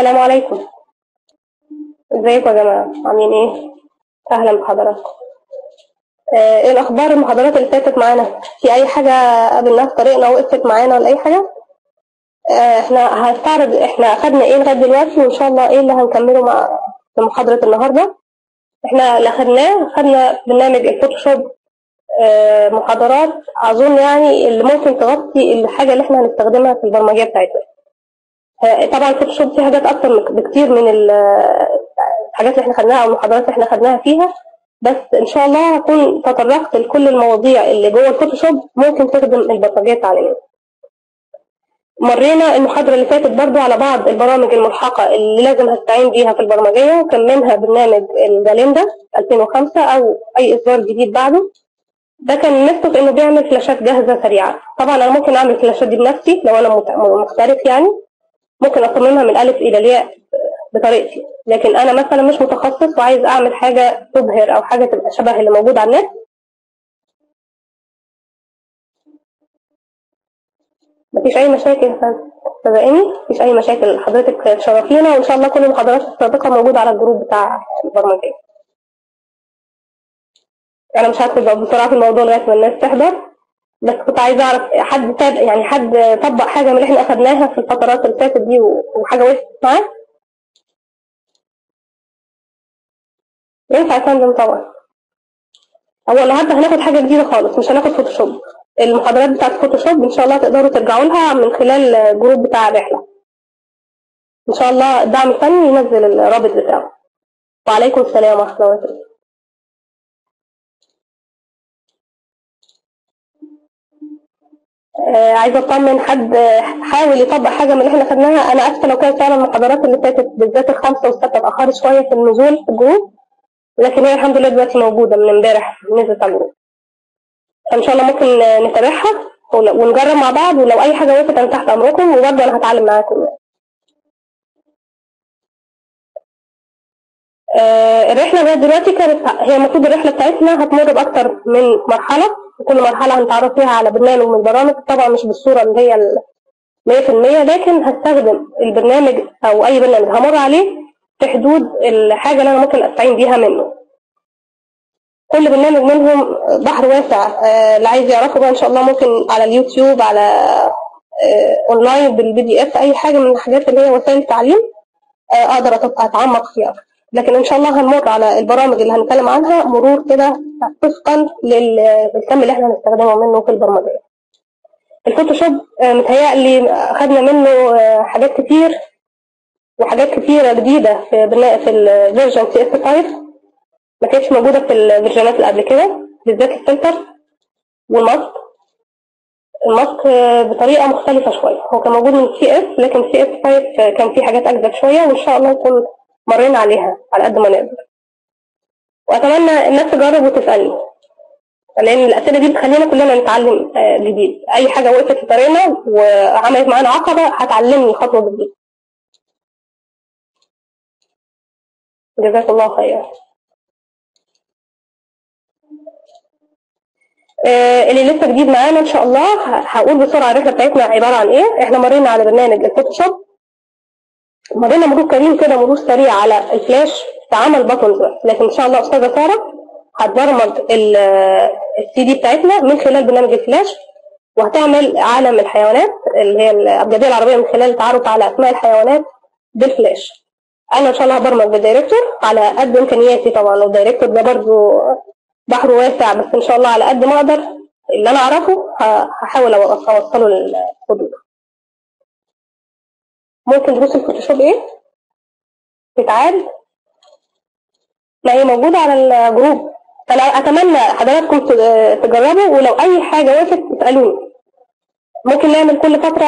السلام عليكم. ازيكم يا جماعة؟ عاملين إيه؟ أهلا بحضراتكم. آه، إيه الأخبار؟ المحاضرات اللي فاتت معانا. في أي حاجة قابلناها في طريقنا وقفت معانا ولا أي حاجة؟ آه، إحنا هنستعرض إحنا أخدنا إيه لغاية دلوقتي وإن شاء الله إيه اللي هنكمله مع في محاضرة النهاردة. إحنا اللي خدناه خدنا برنامج الفوتوشوب آه، محاضرات. أظن يعني اللي ممكن تغطي الحاجة اللي إحنا هنستخدمها في البرمجية بتاعتنا. طبعا الفوتوشوب فيه حاجات أكتر بكتير من ال- الحاجات اللي إحنا خدناها أو المحاضرات اللي إحنا خدناها فيها. بس إن شاء الله هكون تطرقت لكل المواضيع اللي جوه الفوتوشوب ممكن تخدم البرمجيه التعليميه مرينا المحاضرة اللي فاتت برضو على بعض البرامج الملحقة اللي لازم هستعين بيها في البرمجية وكان منها برنامج الجاليندا 2005 أو أي إصدار جديد بعده. ده كان ميزته في إنه بيعمل فلاشات جاهزة سريعة. طبعا أنا ممكن أعمل الفلاشات دي بنفسي لو أنا محترف يعني. ممكن اصممها من ألف إلى الياء بطريقتي. لكن أنا مثلا مش متخصص وعايز أعمل حاجة تبهر أو حاجة تبقى شبه اللي موجود على النت. مفيش أي مشاكل يا فندم؟ صدقيني مفيش أي مشاكل. حضرتك تشرفينا وإن شاء الله كل المحاضرات السابقة موجودة على الجروب بتاع البرمجيه أنا مش هدخل بسرعة في الموضوع لغاية ما الناس تحضر. بس كنت عايزة أعرف حد يعني حد طبق حاجة من اللي إحنا أخدناها في الفترات اللي فاتت دي وحاجة وقفت معاه؟ ينفع يا فندم؟ طبعا. هو النهارده هناخد حاجة جديدة خالص مش هناخد فوتوشوب المحاضرات بتاعت فوتوشوب إن شاء الله تقدروا ترجعوا لها من خلال الجروب بتاع الرحلة. إن شاء الله الدعم الفني ينزل الرابط بتاعه. وعليكم السلام ورحمة الله وبركاته. عايزة أطمن حد حاول يطبق حاجة من اللي إحنا خدناها. أنا اسفه لو كانت فعلا المحاضرات اللي فاتت بالذات الخمسة والستة اتاخرت شوية في النزول في الجروب لكن هي الحمد لله دلوقتي موجودة من امبارح نزلت على الجروب. ان شاء الله ممكن نتابعها ون- ونجرب مع بعض ولو أي حاجة وقفت أنا تحت أمركم وبرضه أنا هتعلم معاكم آه، الرحلة لغايه دلوقتي كانت هي المفروض الرحلة بتاعتنا هتمر بأكتر من مرحلة. وكل مرحلة هنتعرف فيها على برنامج من البرامج. طبعا مش بالصورة اللي هي ال 100% لكن هستخدم البرنامج أو أي برنامج همر عليه في حدود الحاجة اللي أنا ممكن أستعين بيها منه. كل برنامج منهم بحر واسع. آه، اللي عايز يعرفه بقى إن شاء الله ممكن على اليوتيوب على آه، online بال PDF أي حاجة من الحاجات اللي هي وسائل التعليم آه، أقدر أتعمق فيها. لكن إن شاء الله هنمر على البرامج اللي هنتكلم عنها مرور كده وفقا لل- للكم اللي إحنا هنستخدمه منه في البرمجيه الفوتوشوب آه، متهيألي خدنا منه آه، حاجات كتير وحاجات كتيرة جديدة في برنا- في ال version CS 5 ما كانتش موجودة في الفيرجنات اللي قبل كده بالذات الفلتر وال mask. ال mask آه، بطريقة مختلفة شوية. هو كان موجود من سي اس لكن سي اس 5 كان فيه حاجات أجدد شوية وإن شاء الله نكون مرينا عليها على قد ما نقدر. وأتمنى الناس تجرب وتسألني. لأن الأسئلة دي بتخلينا كلنا نتعلم آه، جديد. أي حاجة وقفت في طريقنا وعملت معانا عقبة هتعلمني خطوة جديدة. جزاك الله خيرا. آه، اللي لسه جديد معانا إن شاء الله هقول بسرعة الرحلة بتاعتنا عبارة عن إيه. إحنا مرينا على برنامج الفوتوشوب. مرينا مرور كريم كده مرور سريع على الفلاش في عمل buttons بس لكن إن شاء الله أستاذة سارة هتبرمج السي دي بتاعتنا من خلال برنامج الفلاش وهتعمل عالم الحيوانات اللي هي الابجديه العربية من خلال التعرف على أسماء الحيوانات بالفلاش. أنا إن شاء الله هبرمج بال Director على قد إمكانياتي طبعا وال Director ده برضو بحر واسع بس إن شاء الله على قد ما أقدر اللي أنا أعرفه هحاول أوصله للحدود ممكن دروس الفوتوشوب إيه؟ تتعاد؟ ما هي موجودة على الجروب. فأنا أتمنى حضراتكم تجربوا ولو أي حاجة وقفت تسألوني. ممكن نعمل كل فترة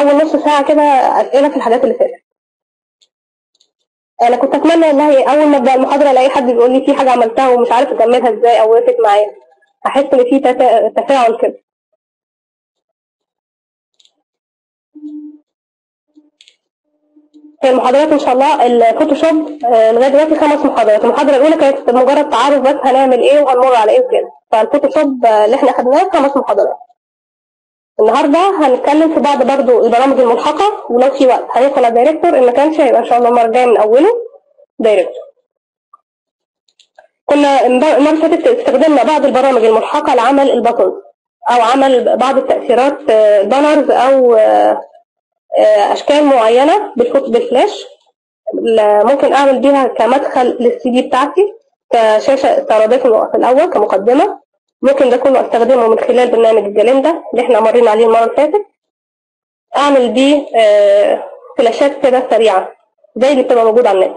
أول نص ساعة كده أسئلة في الحاجات اللي فاتت. أنا كنت أتمنى والله أول ما أبدأ المحاضرة ألاقي حد بيقول لي في حاجة عملتها ومش عارف اكملها إزاي أو وقفت معايا. أحس إن في تفا- تفاعل كده. هي المحاضرات إن شاء الله الفوتوشوب آه، لغاية دلوقتي خمس محاضرات. المحاضرة الأولى كانت مجرد تعارف بس هنعمل إيه وهنمر على إيه وكده. فالفوتوشوب آه، اللي إحنا خدناه خمس محاضرات. النهارده هنتكلم في بعض برضو البرامج الملحقة ولو في وقت. هندخل على Director إن ما كانش هيبقى إن شاء الله المرة الجاية من أوله Director. كنا المرة اللي فاتت استخدمنا بعض البرامج الملحقة لعمل ال button أو عمل بعض التأثيرات banners أو آه، آه، أشكال معينة بالفوت بالفلاش. ممكن أعمل بيها كمدخل للسي دي بتاعتي كشاشة استعراضات في الأول كمقدمة. ممكن ده كله أستخدمه من خلال برنامج الجلندا اللي إحنا مرينا عليه المرة اللي فاتت. أعمل بيه آه، فلاشات كده سريعة زي اللي بتبقى موجودة على النت.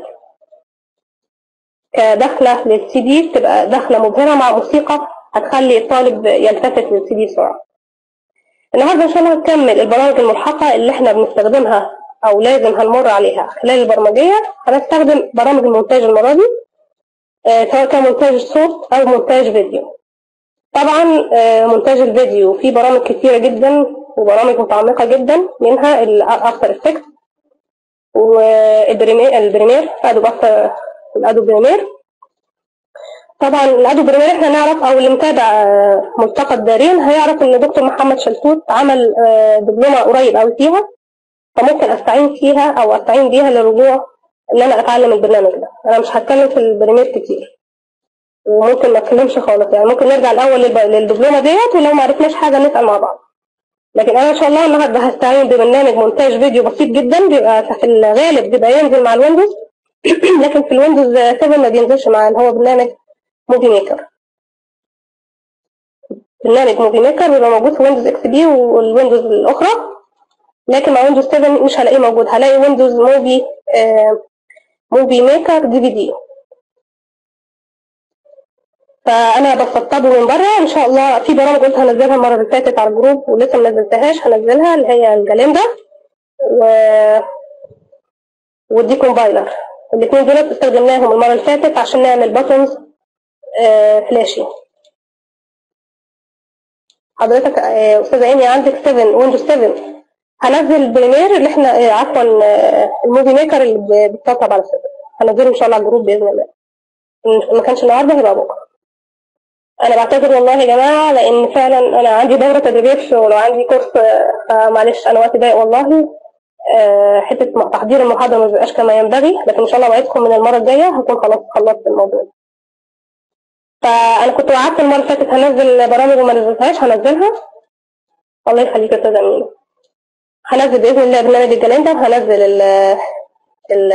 كدخلة للسي دي تبقى دخلة مبهرة مع موسيقى هتخلي الطالب يلتفت للسي دي بسرعة. النهارده ان شاء الله هنكمل البرامج الملحقة اللي إحنا بنستخدمها أو لازم هنمر عليها. خلال البرمجية هنستخدم برامج المونتاج المره دي آه، سواء كان مونتاج صوت أو مونتاج فيديو. طبعا آه، مونتاج الفيديو في برامج كتيرة جدا وبرامج متعمقة جدا منها ال After Effect وال Premiere ال Premiere Adobe After Premiere طبعا ال Adobe Premiere إحنا نعرف أو اللي متابع آه، ملتقى الدارين هيعرف إن دكتور محمد شلتوت عمل آه، دبلومة قريب قوي فيها فممكن أستعين فيها أو أستعين بيها للرجوع إن أنا أتعلم البرنامج ده. أنا مش هتكلم في ال Premiere كتير. وممكن ما أتكلمش خالص يعني. ممكن نرجع الأول للدبلومة ديت ولو ما عرفناش حاجة نسأل مع بعض. لكن أنا إن شاء الله النهارده هستعين ببرنامج مونتاج فيديو بسيط جدا بيبقى في الغالب بيبقى ينزل مع ال Windows. لكن في ال Windows 7 ما بينزلش مع اللي هو برنامج Movie Maker برنامج Movie Maker بيبقى موجود في Windows XP وال Windows الأخرى. لكن مع Windows 7 مش هلاقيه موجود. هلاقي Windows Movie Movie Maker DVD فأنا بسطبه من بره. إن شاء الله في برامج قلت هنزلها المرة اللي فاتت على ال group ولسه ما نزلتهاش هنزلها اللي هي ال Glanda و وال decompiler الاثنين دول استخدمناهم المرة اللي فاتت عشان نعمل buttons آه فلاشي حضرتك آه، أستاذة ايمي عندك 7 Windows 7 هنزل ال Premiere اللي إحنا آه، عفوا آه، ال Movie Maker اللي ب- بيتسطب على 7 هنزله إن شاء الله على ال group بإذن الله. ما كانش النهارده هيبقى بكرة. أنا بعتذر والله يا جماعة لأن فعلا أنا عندي دورة تدريبية الشغل وعندي course آه، فمعلش أنا وقتي ضيق والله. آه، حتة تحضير المحاضرة ما بيبقاش كما ينبغي لكن إن شاء الله وعدكم من المرة الجاية هكون خلاص خلصت الموضوع. فأنا كنت وعدت المرة اللي فاتت هنزل برامج وما نزلتهاش هنزلها. الله يخليك يا أستاذ امين هنزل بإذن الله برنامج ال Glanda هنزل ال ال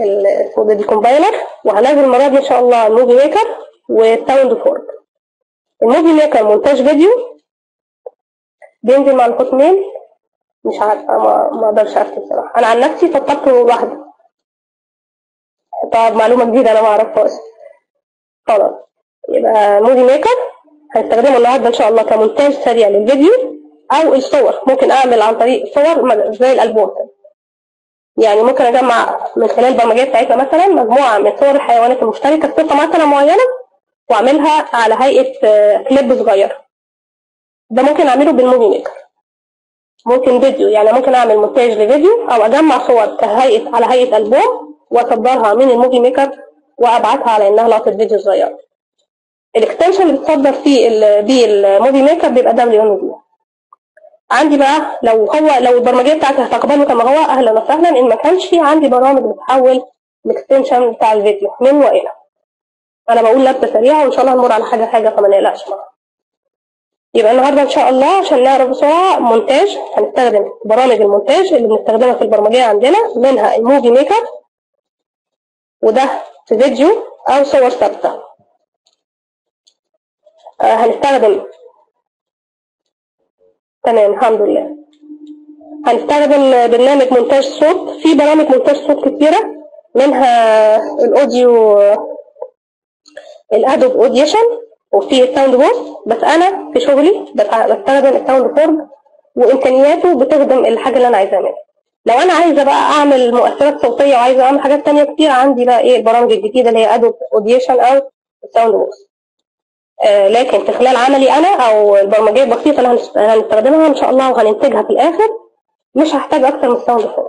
ال ال compiler وهنزل المرة دي إن شاء الله ال Movie Maker وال Sound Forge ال Movie Maker مونتاج فيديو بينزل مع ال Hotmail مش عارفة ما أقدرش افتي بصراحة. أنا عن نفسي سطبته لوحدي. طب معلومة جديدة أنا ما اعرفهاش خلاص. يبقى Movie Maker هنستخدمه النهارده إن شاء الله كمونتاج سريع للفيديو أو الصور. ممكن أعمل عن طريق صور زي الألبوم. يعني ممكن أجمع من خلال البرمجيه بتاعتنا مثلا مجموعة من صور الحيوانات المشتركة في صفه مثلا معينة وأعملها على هيئة آه، كليب صغير. ده ممكن أعمله بال Movie Maker ممكن فيديو. يعني ممكن أعمل مونتاج لفيديو أو أجمع صور كهيئة على هيئة ألبوم. واصدرها من ال Movie Maker وابعتها على انها لقطه فيديو صغيره ال extension اللي بتصدر فيه بيه ال Movie Maker بيبقى WMV عندي بقى لو هو لو البرمجيه بتاعتي هتقبله كما هو أهلا وسهلا. إن ما كانش عندي برامج بتحول ال extension بتاع الفيديو من وإلى. أنا بقول لفه سريعة وإن شاء الله هنمر على حاجة حاجة فما نقلقش معاها يبقى النهارده إن شاء الله عشان نعرف بسرعة مونتاج هنستخدم برامج المونتاج اللي بنستخدمها في البرمجيه عندنا منها ال Movie Maker وده في فيديو أو صور ثابتة. آه هنستخدم تمام الحمد لله. هنستخدم برنامج مونتاج صوت. في برامج مونتاج صوت كتيرة منها ال audio ال Adobe Audition وفي ال Sound Box بس أنا في شغلي بستخدم ال Sound Forge وإمكانياته بتخدم الحاجة اللي أنا عايزاها منها. لو أنا عايزة بقى أعمل مؤثرات صوتية وعايزة أعمل حاجات تانية كتير عندي بقى إيه البرامج الجديدة اللي هي Adobe Audition أو ال Sound Box لكن في خلال عملي أنا أو البرمجية البسيطة اللي هنست- هنستخدمها إن شاء الله وهننتجها في الآخر مش هحتاج أكتر من ال Sound Forge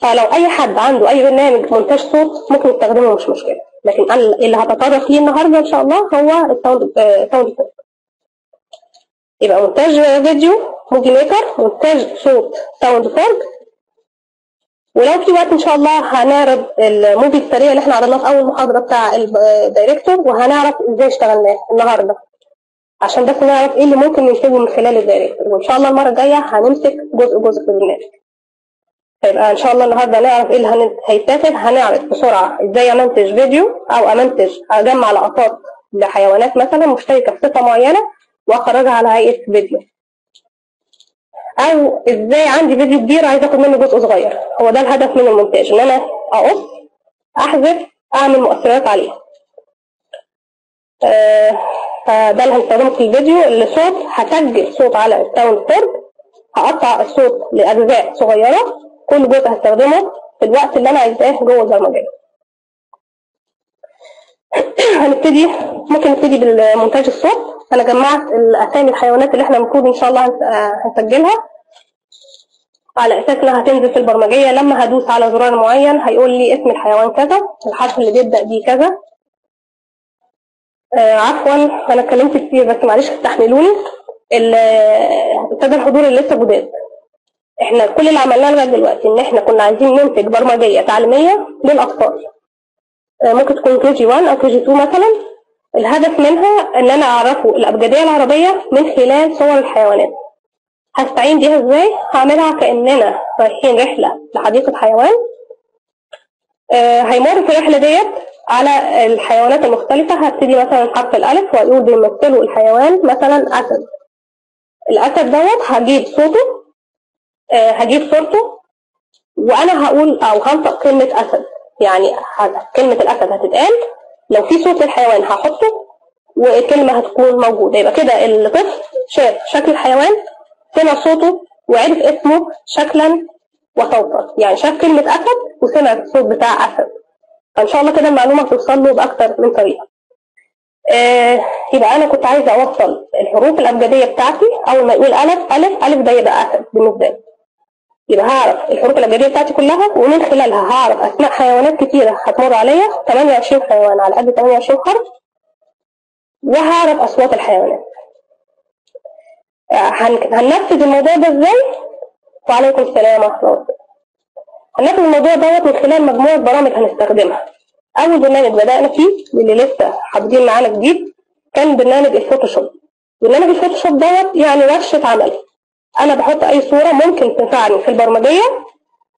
فلو أي حد عنده أي برنامج مونتاج صوت ممكن يستخدمه مش مشكلة. لكن أنا اللي هتطرق ليه النهارده إن شاء الله هو ال Sound Sound Forge يبقى مونتاج فيديو Movie Maker مونتاج صوت Sound Forge ولو في وقت إن شاء الله هنعرض ال movie السريع اللي إحنا عرضناه في أول محاضرة بتاع ال Director وهنعرف إزاي اشتغلناه النهارده. عشان بس نعرف إيه اللي ممكن ننتجه من خلال ال Director. وإن شاء الله المرة الجاية هنمسك جزء جزء في البرنامج هيبقى إن شاء الله النهارده نعرف إيه اللي هيتاخد هنعرض بسرعة إزاي امنتج فيديو أو امنتج أجمع لقطات لحيوانات مثلا مشتركة في صفة معينة وأخرجها على هيئه فيديو. أو إزاي عندي فيديو كبير عايز أخد منه جزء صغير. هو ده الهدف من المونتاج إن أنا أقص أحذف أعمل مؤثرات عليه. آه، فده اللي هنستخدمه في الفيديو الصوت هسجل صوت على ال Sound Forge هقطع الصوت لأجزاء صغيرة كل جزء هستخدمه في الوقت اللي أنا عايزاه جوه البرمجيه هنبتدي ممكن نبتدي بالمونتاج الصوت. أنا جمعت الأسامي الحيوانات اللي إحنا المفروض إن شاء الله هنس- هنسجلها. على أساس إنها هتنزل في البرمجية لما هدوس على زرار معين هيقول لي اسم الحيوان كذا الحرف اللي بيبدأ بيه كذا. آه عفوا أنا اتكلمت كتير بس معلش استحملوني. الساده الحضور اللي لسه جداد. إحنا كل اللي عملناه لغاية دلوقتي إن إحنا كنا عايزين ننتج برمجية تعليمية للأطفال. ممكن تكون KG 1 أو KG 2 مثلا. الهدف منها إن أنا أعرفه الأبجدية العربية من خلال صور الحيوانات. هستعين بيها إزاي؟ هعملها كأننا رايحين رحلة لحديقة حيوان. آه، هيمر في الرحلة ديت على الحيوانات المختلفة. هبتدي مثلا حرف الألف وأقول بيمثلوا الحيوان مثلا أسد. الأسد دوت هجيب صوته آه، هجيب صورته وأنا هقول أو هنطق كلمة أسد. يعني كلمة الأسد هتتقال. لو في صوت للحيوان هحطه والكلمة هتكون موجودة. يبقى كده الطفل شاف شكل الحيوان سمع صوته وعرف اسمه شكلا وصوتا. يعني شاف كلمة أسد وسمع الصوت بتاع أسد. فإن شاء الله كده المعلومة توصل له بأكتر من طريقة. آه يبقى أنا كنت عايزة أوصل الحروف الأبجدية بتاعتي. أول ما يقول ألف ألف ألف ده يبقى أسد بالنسبة لي. يبقى هعرف. الحروف الابجديه بتاعتي كلها ومن خلالها هعرف أسماء حيوانات كتيرة هتمر عليا. 28 حيوان. على قد 28 حرف. وهعرف أصوات الحيوانات. آه، هن- هننفذ الموضوع ده إزاي؟ وعليكم السلام ورحمة الله. هننفذ الموضوع دوت من خلال مجموعة برامج هنستخدمها. أول برنامج بدأنا فيه واللي لسه حاضرين معانا جديد كان برنامج ال Photoshop. برنامج ال Photoshop دوت يعني ورشة عمل. أنا بحط أي صورة ممكن تنفعني في البرمجية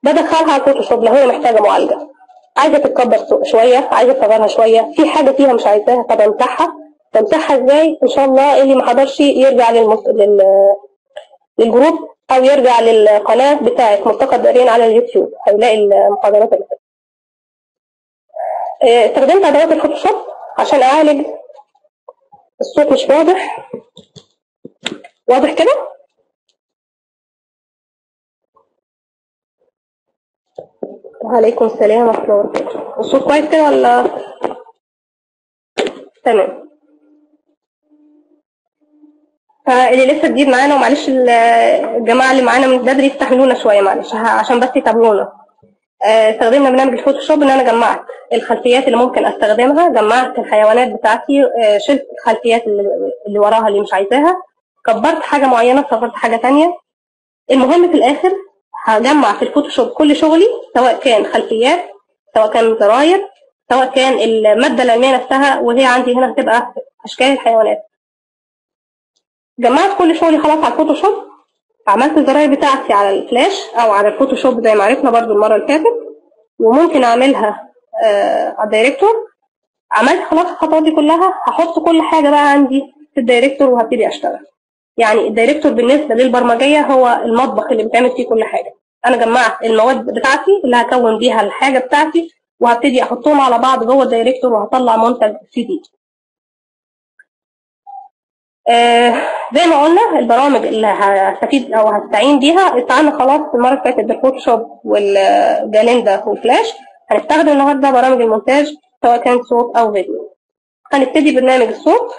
بدخلها على ال Photoshop لو هي محتاجه معالجة. عايزة تتكبر شوية عايزة تصغرها شوية في حاجة فيها مش عايزاها طب امسحها بمسحها إزاي؟ إن شاء الله اللي ما حضرش يرجع للمس... لل... للجروب أو يرجع للقناة بتاعه ملتقى الدارين على اليوتيوب هيلاقي المحاضرات اللي فاتت. آه، استخدمت أدوات ال Photoshop عشان أعالج الصوت مش واضح. واضح كده؟ وعليكم السلام ورحمة الله وبركاته. الصوت كويس كده ولا؟ تمام. فاللي لسه جديد معانا ومعلش ال- الجماعة اللي معانا من بدري يستحملونا شوية معلش عشان بس يتابعونا. آه، استخدمنا برنامج الفوتوشوب إن أنا جمعت الخلفيات اللي ممكن أستخدمها جمعت الحيوانات بتاعتي آه، شلت الخلفيات اللي, وراها اللي مش عايزاها كبرت حاجة معينة صغرت حاجة تانية. المهم في الآخر هجمع في ال Photoshop كل شغلي سواء كان خلفيات سواء كان زراير سواء كان المادة العلمية نفسها وهي عندي هنا هتبقى أشكال الحيوانات. جمعت كل شغلي خلاص على ال Photoshop. عملت الزراير بتاعتي على الفلاش أو على ال Photoshop زي ما عرفنا برضو المرة اللي فاتت وممكن أعملها آه على ال Director. عملت خلاص الخطوات دي كلها هحط كل حاجة بقى عندي في ال Director وهبتدي أشتغل. يعني ال Director بالنسبة للبرمجية هو المطبخ اللي بتعمل فيه كل حاجة. أنا جمعت المواد بتاعتي اللي هكون بيها الحاجة بتاعتي وهبتدي أحطهم على بعض جوه ال Director وهطلع منتج سي دي آه زي ما قلنا البرامج اللي هستفيد أو هستعين بيها استعنا خلاص المره اللي فاتت بال Photoshop والجالندا والفلاش. هنستخدم النهارده برامج المونتاج سواء كان صوت أو فيديو. هنبتدي برنامج الصوت.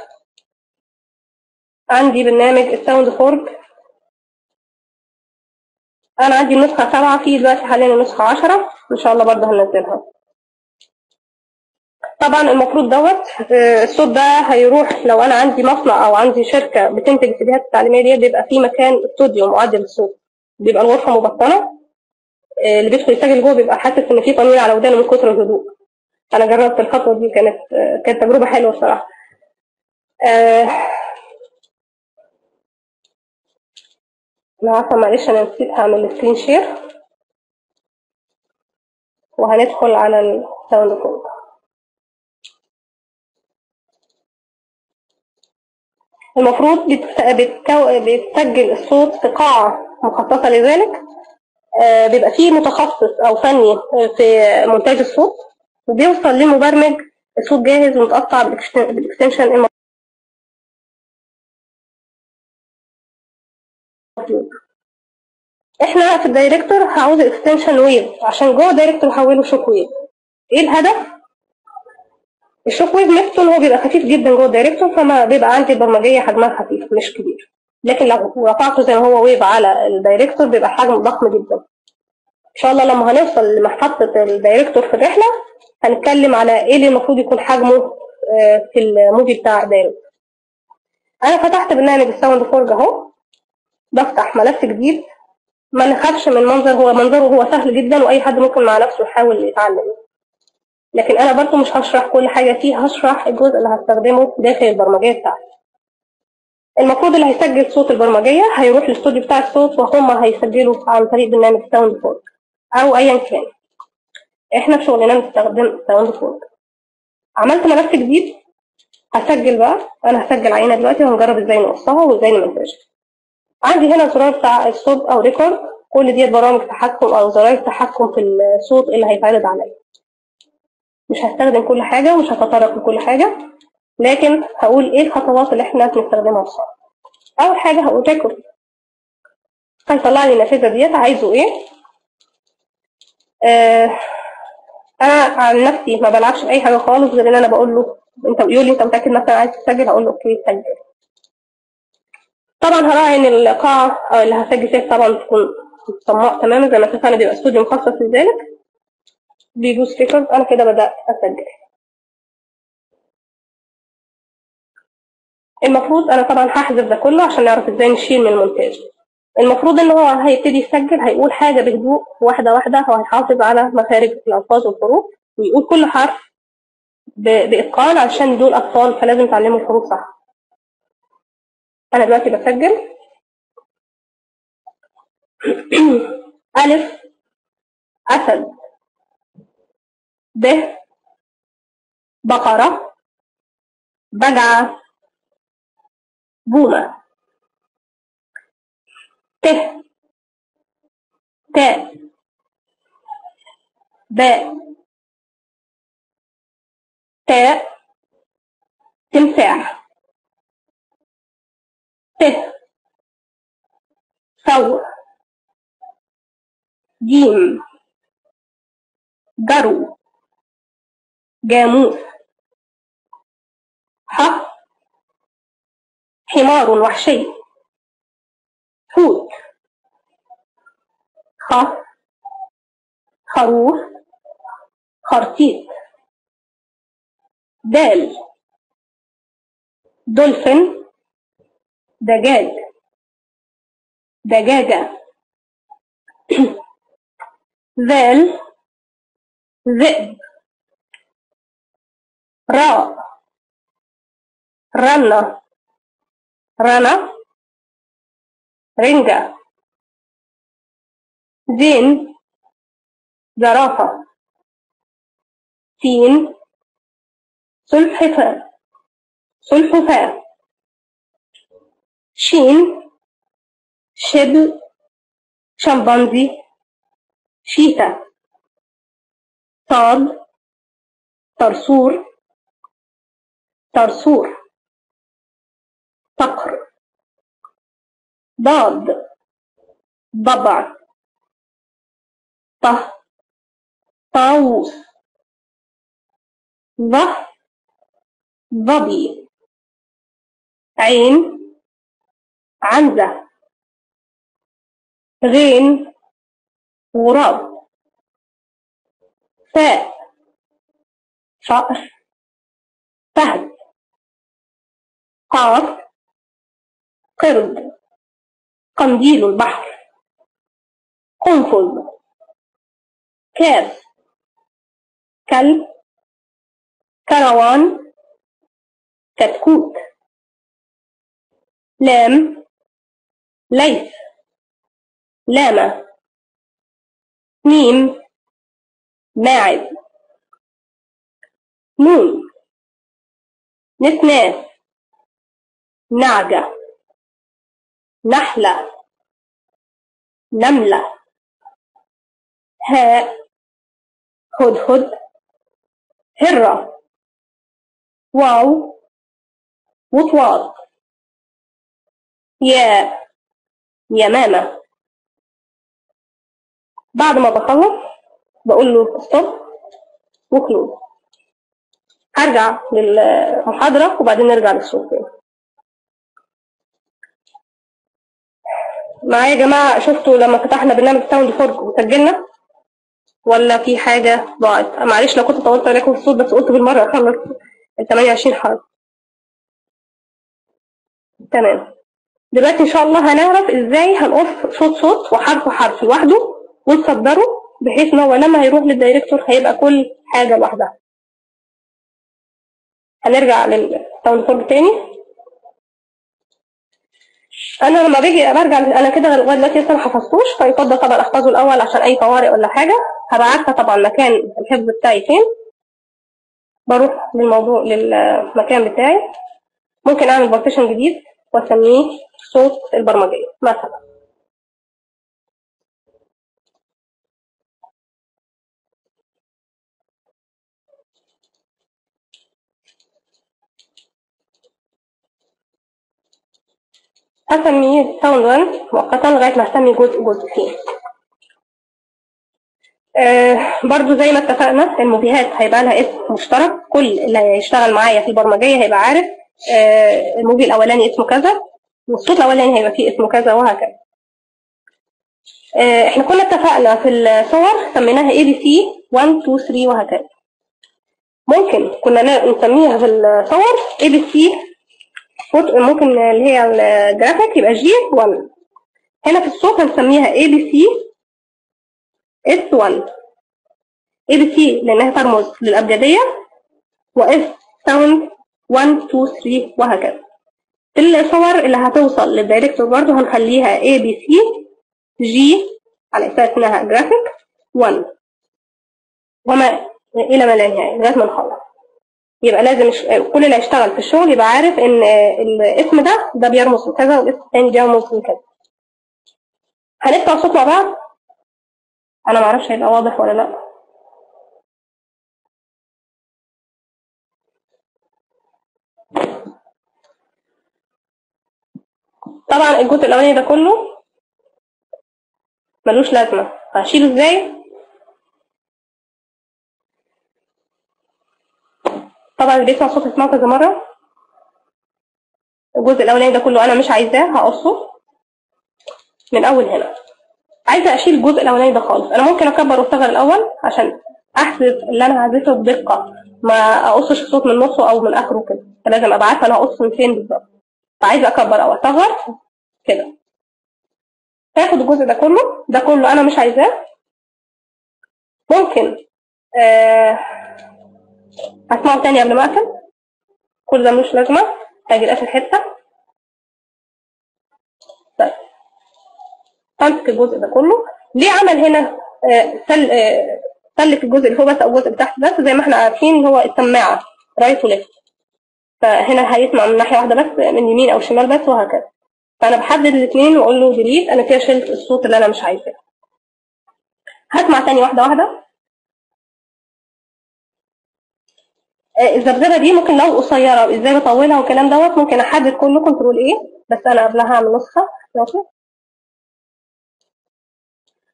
عندي برنامج ال Sound Forge أنا عندي النسخه سبعة في دلوقتي حاليا النسخه عشرة. إن شاء الله برضه هنزلها. طبعا المفروض دوت آه، الصوت ده هيروح لو أنا عندي مصنع أو عندي شركة بتنتج السيديهات التعليميه دي بيبقى في مكان استوديو معد للصوت. بيبقى الغرفة مبطنة. آه، اللي بيدخل يسجل جوه بيبقى حاسس إن في تنوير على ودانه من كتر الهدوء. أنا جربت الخطوة دي كانت آه، كانت تجربة حلوة الصراحة آه، أنا عارفة معلش أنا نسيت هعمل screen share وهندخل على ال Sound Forge. المفروض بتسجل الصوت في قاعة مخصصة لذلك آه، بيبقى فيه متخصص أو فني في مونتاج الصوت وبيوصل للمبرمج الصوت جاهز ومتقطع بال extension المطلوب إحنا في ال Director هعوز extension wave عشان جوه ال Director هحوله Shockwave إيه الهدف؟ ال Shockwave ان هو بيبقى خفيف جدا جوه ال Director فما بيبقى عندي البرمجيه حجمها خفيف مش كبير. لكن لو رفعته زي ما هو wave على ال Director بيبقى حجم ضخم جدا. إن شاء الله لما هنوصل لمحطة ال Director في الرحلة هنتكلم على إيه اللي المفروض يكون حجمه آه، في ال movie بتاع ال Director. أنا فتحت برنامج ال Sound Forge أهو. بفتح ملف جديد. ما نخافش من منظر هو منظره هو سهل جدا وأي حد ممكن مع نفسه يحاول يتعلم. لكن أنا برضو مش هشرح كل حاجة فيه هشرح الجزء اللي هستخدمه داخل البرمجية بتاعتي. المفروض اللي هيسجل صوت البرمجية هيروح للاستوديو بتاع الصوت وهم هيسجلوا عن طريق برنامج Sound Forge أو ايا كان. إحنا في شغلنا بنستخدم Sound Forge عملت ملف جديد. هسجل بقى. أنا هسجل عينة دلوقتي وهنجرب إزاي نقصها وإزاي نمنتجها. عندي هنا زرار بتاع الصوت أو record كل دي برامج تحكم أو زراير تحكم في الصوت اللي هيتعرض عليا. مش هستخدم كل حاجة ومش هتطرق لكل حاجة لكن هقول إيه الخطوات اللي إحنا بنستخدمها في الصوت. أول حاجة هقول record هيطلع لي النافذة ديت عايزه إيه؟ آه أنا عن نفسي ما بلعبش بأي حاجة خالص غير إن أنا بقول له أنت يقول لي أنت متأكد مثلا عايز تسجل؟ هقول له okay سجل. طبعا هراعي ان القاعة أو اللي هسجل فيها طبعا تكون صماء تماما زي ما اتفقنا بيبقى استوديو مخصص لذلك. بيدوس ريكورد أنا كده بدأت أسجل. المفروض أنا طبعا هحذف ده كله عشان نعرف إزاي نشيل من المونتاج. المفروض إن هو هيبتدي يسجل هيقول حاجة بهدوء واحدة واحدة هو هيحافظ على مخارج الألفاظ والحروف ويقول كل حرف ب- بإتقان عشان دول أطفال فلازم يتعلموا الحروف صح. أنا دلوقتي بسجل. ألف أسد ب بقرة بجعة بومة. ت تاء باء تاء تمساح. ثور جيم جرو جاموس ح حمار وحشي حوت خ خروف خرتيت دال دولفين دجاج. دجاجة. ذال. ذئب. راء. رنة. رنا رنجة. زين زرافة سين. سلحفاة. سلحفاة. شين شبل شمبانزي شيتا صاد صرصور صرصور صقر ضاد ضبع طه طاووس ظه ظبي عين عنزة غين غراب فاء فأر فهد قاف قرد قنديل البحر قنفذ كاف كلب كروان كتكوت لام ليث لامة ميم. ماعز. نون نسناس نعجة. نحلة. نملة. هاء. هدهد هرة. واو. وطواط ياء. يمامة. بعد ما بخلص بقول له ستوب و close هرجع للمحاضرة وبعدين نرجع للصوت تاني. معايا يا جماعة شفتوا لما فتحنا برنامج Sound Forge وسجلنا؟ ولا في حاجة؟ ضاعت. معلش لو كنت طولت عليكم الصوت بس قلت بالمرة أخلص. ال 28 حرف. تمام. دلوقتي إن شاء الله هنعرف إزاي هنقص صوت صوت وحرف حرف لوحده ونصدره بحيث إن هو لما هيروح لل Director هيبقى كل حاجة لوحدها. هنرجع لل Sound Forge تاني. أنا لما باجي برجع أنا كده لغاية دلوقتي لسه ما حفظتوش فيفضل طبعا أحفظه الأول عشان أي طوارئ ولا حاجة. عارفة طبعا مكان الحفظ بتاعي فين. بروح للموضوع للمكان بتاعي. ممكن أعمل partition جديد وأسميه صوت البرمجية. مثلا هسميه ساوند 1 مؤقتا لغاية ما اسمي جزء فيه آه برضو زي ما اتفقنا الموفيهات هيبقى لها اسم مشترك. كل اللي هيشتغل معايا في البرمجية هيبقى عارف. آه ال movie الأولاني اسمه كذا. والصوت الاولاني هيبقى فيه اسمه كذا وهكذا. آه إحنا كنا اتفقنا في الصور سميناها ABC 1 2 3 وهكذا. ممكن كنا نسميها في الصور ABC ممكن اللي هي الجرافيك يبقى G 1 هنا في الصوت هنسميها اي بي سي اس 1 اي بي سي لأنها ترمز للأبجدية و S sound 1 2 3 وهكذا. الصور اللي هتوصل لل Director برضه هنخليها ABC G على أساس انها جرافيك 1 وما إلى ما لا نهاية لغاية ما نخلص. يبقى لازم كل اللي هيشتغل في الشغل يبقى عارف إن الاسم ده ده بيرمز لكذا والاسم الثاني بيرمز لكذا. هنسمع الصوت مع بعض؟ أنا معرفش هيبقى واضح ولا لأ. طبعا الجزء الأولاني ده كله ملوش لازمة. هشيله إزاي؟ طبعا اللي بيسمع صوت يسمعه كذا مرة. الجزء الأولاني ده كله أنا مش عايزاه هقصه من أول هنا. عايزة أشيل الجزء الأولاني ده خالص. أنا ممكن أكبر وأصغر الأول عشان أحسب اللي أنا هعزفه بدقة ما أقصش الصوت من نصه أو من آخره كده. فلازم أبقى عارفة أنا هقص من فين بالظبط. فعايزة أكبر أو أصغر؟ كده. هاخد الجزء ده كله؟ ده كله أنا مش عايزاه؟ ممكن آه هسمعه تاني قبل ما أقفل. كل ده ملوش لازمة. هاجي لآخر حتة. طيب. همسك الجزء ده كله. ليه عمل هنا؟ آه سل آه سلك الجزء اللي فوق بس أو الجزء اللي تحت بس زي ما إحنا عارفين هو السماعة. right و left. فهنا هيسمع من ناحية واحدة بس من يمين أو شمال بس وهكذا. فأنا بحدد الاثنين وأقول له delete أنا كده شلت الصوت اللي أنا مش عايزاه. هسمع تاني واحدة واحدة. الذبذبة دي ممكن لو قصيرة إزاي بطولها والكلام دوت ممكن أحدد كله control A بس أنا قبلها هعمل نسخة. ماشي؟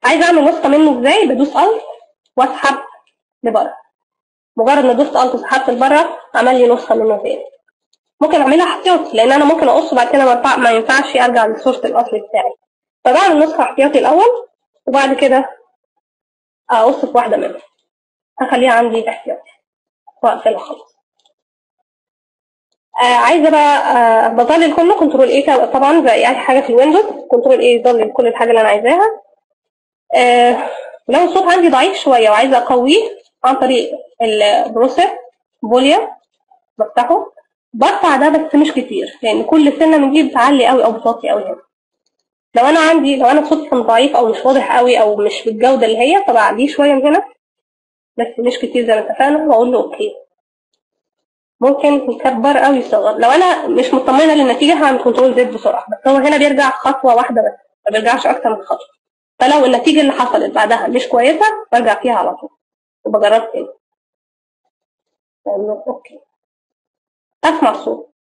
عايزه أعمل نسخة منه إزاي؟ بدوس Alt وأسحب لبره. مجرد ما دوست Alt وسحبت لبره عمل لي نسخة منه تاني. ممكن أعملها احتياطي لأن أنا ممكن أقص بعد كده ما ينفعش أرجع لل source الأصلي بتاعي. فبعمل نسخة احتياطي الأول وبعد كده اقص في واحدة منهم. هخليها عندي احتياطي وأقفلها خلاص. آه عايزة بقى آه بظلل كله control A طبعا زي أي حاجة في ال Windows control A يظلل كل الحاجة اللي أنا عايزاها. آه لو الصوت عندي ضعيف شوية وعايزة أقويه عن طريق ال process volume بفتحه. برفع ده بس مش كتير. لأن كل سنة من دي بتعلي قوي أو بتوطي قوي هنا لو أنا عندي لو أنا صوتي كان ضعيف أو مش واضح قوي أو مش بالجودة اللي هي فبعليه شوية من هنا. بس مش كتير زي ما اتفقنا وأقول له okay. ممكن يكبر أو يصغر. لو أنا مش مطمنة للنتيجة هعمل control Z بسرعة. بس هو هنا بيرجع خطوة واحدة بس. ما بيرجعش أكتر من خطوة. فلو النتيجة اللي حصلت بعدها مش كويسة برجع فيها على طول. وبجرب تاني. okay. صوت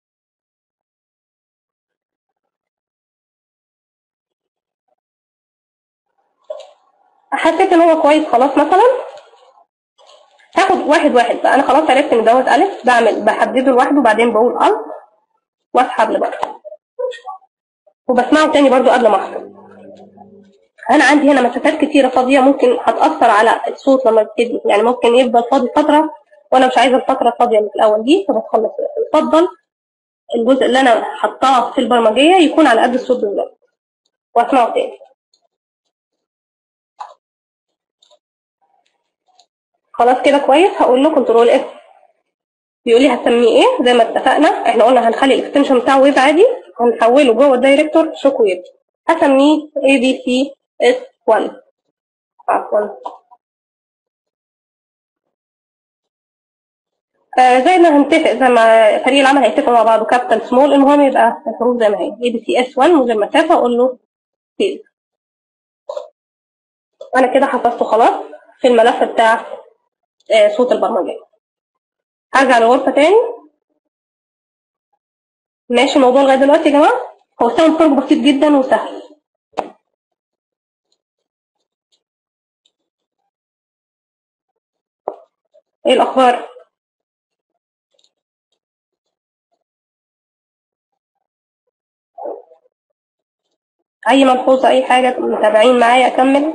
حسيت إن هو كويس خلاص مثلا؟ هاخد واحد واحد بقى. أنا خلاص عرفت إن دوت ألف. بعمل بحدده لوحده وبعدين بقول الت واسحب لبره وبسمعه تاني برضو قبل ما احفظ أنا عندي هنا مسافات كتيرة فاضية. ممكن هتأثر على الصوت لما يبتدي يعني ممكن يفضل فاضي فترة وأنا مش عايزة الفترة الفاضية اللي في الأول دي فبتخلص. يفضل الجزء اللي أنا حطاه في البرمجية يكون على قد الصوت بالظبط. وأسمعه تاني. خلاص كده كويس. هقول له control S بيقول لي هسميه إيه؟ زي ما اتفقنا. إحنا قلنا هنخلي ال extension بتاعه wave عادي. هنحوله جوه ال Director Shockwave هسميه ABC S 1 عفوا. زي ما هنتفق زي ما فريق العمل هيتفقوا مع بعض capital small المهم يبقى الحروف زي ما هي ABC S 1 من غير مسافه أقول له save أنا كده حفظته خلاص في الملف بتاع آه صوت البرمجيه هرجع لغرفه تاني. ماشي الموضوع لغاية دلوقتي يا جماعة. هو Sound Forge بسيط جدا وسهل. إيه الأخبار؟ أي ملحوظة أي حاجة متابعين معايا أكمل.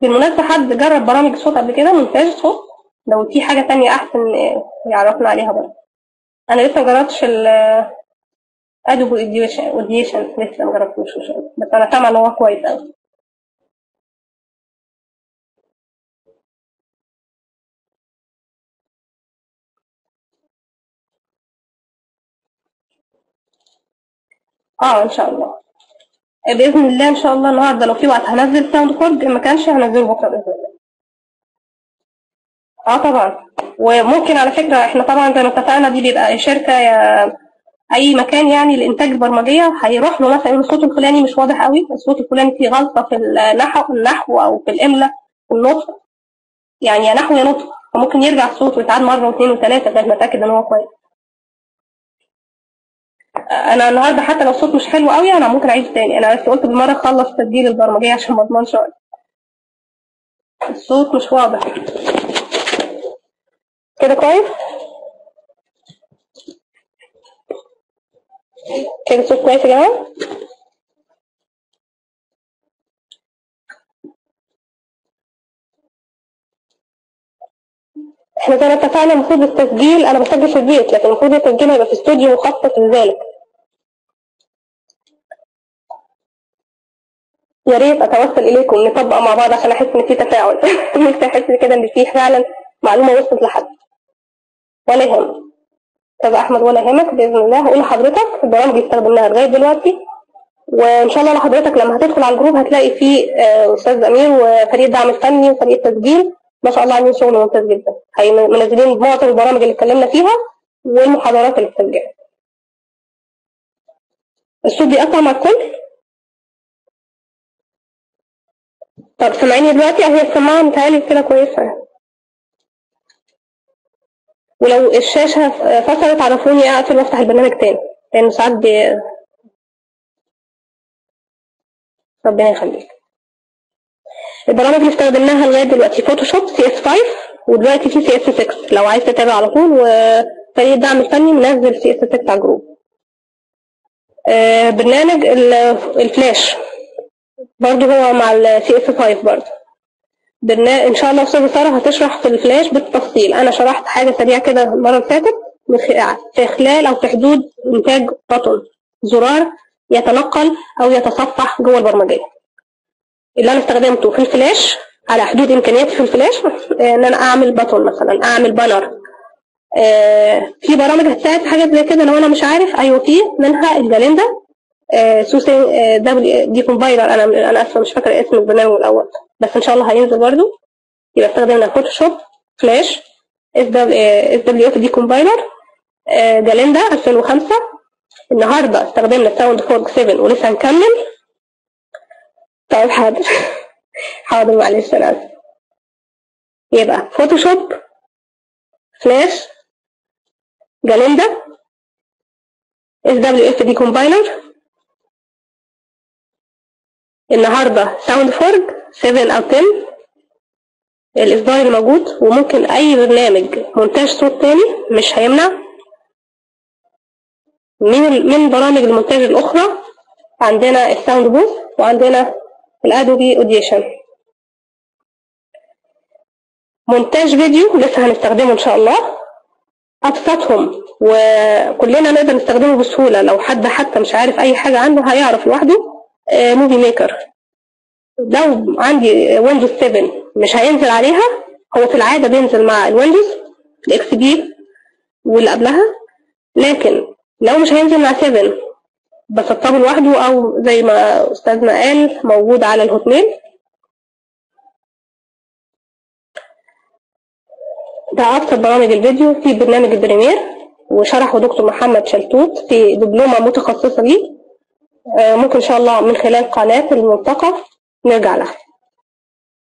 بالمناسبة حد جرب برامج صوت قبل كده؟ مونتاج صوت. لو في حاجة تانية أحسن يعرفنا عليها برضه. أنا لسه مجربتش ال Adobe Audition لسه مجربتوش بس أنا سامعة إن هو كويس أوي. آه إن شاء الله. بإذن الله إن شاء الله النهارده لو في وقت هنزل Sound Forge ما كانش هنزله بكرة بإذن الله. آه طبعا. وممكن على فكرة إحنا طبعا زي ما اتفقنا دي بيبقى شركة يا أي مكان يعني لإنتاج البرمجيه هيروح له مثلا الصوت الفلاني مش واضح قوي الصوت الفلاني فيه غلطة في النحو النحو أو في الاملاء في النطق. يعني يا نحو يا نطق. فممكن يرجع الصوت ويتعاد مرة واثنين وثلاثة ما اتأكد إن هو كويس. أنا النهارده حتى لو الصوت مش حلو قوي أنا ممكن اعيد تاني. أنا بس قلت بالمرة أخلص تسجيل البرمجيه عشان ما أضمنش الصوت مش واضح. كده كويس؟ كده الصوت كويس يا جماعة؟ إحنا زي ما اتفقنا المفروض التسجيل أنا بسجل في البيت لكن المفروض التسجيل هيبقى في استوديو مخصص لذلك. يا ريت اتوسل إليكم نطبق مع بعض عشان أحس إن في تفاعل. نفسي أحس كده إن في فعلا معلومة وصلت لحد. ولا يهمك أستاذ أحمد ولا يهمك بإذن الله. هقول لحضرتك البرامج اللي استخدمناها لغاية دلوقتي. وإن شاء الله لحضرتك لما هتدخل على الجروب هتلاقي فيه أستاذ أمير وفريق الدعم الفني وفريق التسجيل ما شاء الله عاملين شغل ممتاز جدا. منزلين معظم البرامج اللي اتكلمنا فيها والمحاضرات اللي اتسجلت الصوت بيقطع مع الكل؟ طب سامعيني دلوقتي؟ أهي السماعة متهيألي كده كويسة. ولو الشاشة فصلت عرفوني أقفل وأفتح البرنامج تاني لأن ساعات بي... ربنا يخليك. البرامج اللي استخدمناها لغاية دلوقتي Photoshop CS 5 ودلوقتي في CS 6 لو عايز تتابع على طول وفريق الدعم الفني منزل CS 6 على الجروب. آه، برنامج ال- الفلاش. برضو هو مع ال CS 5 برضو برنا... إن شاء الله استاذه ساره هتشرح في الفلاش بالتفصيل. أنا شرحت حاجة سريعة كده المرة اللي فاتت في خلال أو في حدود إنتاج button زرار يتنقل أو يتصفح جوه البرمجيه اللي أنا استخدمته في الفلاش على حدود إمكانياتي في الفلاش آه، إن أنا أعمل button مثلا أعمل banner آه، في برامج هتساعد في حاجات زي كده لو أنا مش عارف أيوه في منها الجالندا آه، سوسي آه، دبليو دي كومبايلر أنا أنا آسفة مش فاكرة اسم البرنامج الأول. بس إن شاء الله هينزل برضه يبقى استخدمنا فوتوشوب فلاش اس دبليو اف دي كومبايلر جالندا 2005 النهارده استخدمنا ساوند فورك 7 ولسه هنكمل. طيب حاضر. حاضر معلش أنا اسف يبقى Photoshop Flash جالندا SWF Decompiler النهارده Sound Forge 7 أو 10 الاصدار الموجود وممكن أي برنامج مونتاج صوت تاني مش هيمنع. من من برامج المونتاج الأخرى عندنا ال Soundbooth وعندنا ال Adobe Audition مونتاج فيديو لسه هنستخدمه إن شاء الله. أبسطهم وكلنا نقدر نستخدمه بسهولة. لو حد حتى مش عارف أي حاجة عنه هيعرف لوحده. Movie Maker لو عندي Windows 7 مش هينزل عليها هو في العادة بينزل مع ال Windows ال XP واللي قبلها. لكن لو مش هينزل مع 7 بسطبه لوحده أو زي ما أستاذنا قال موجود على ال Hotmail ده أبسط برامج الفيديو في برنامج ال Premiere وشرحه دكتور محمد شلتوت في دبلومة متخصصة ليه. آه، ممكن إن شاء الله من خلال قناة الملتقى نرجع لها.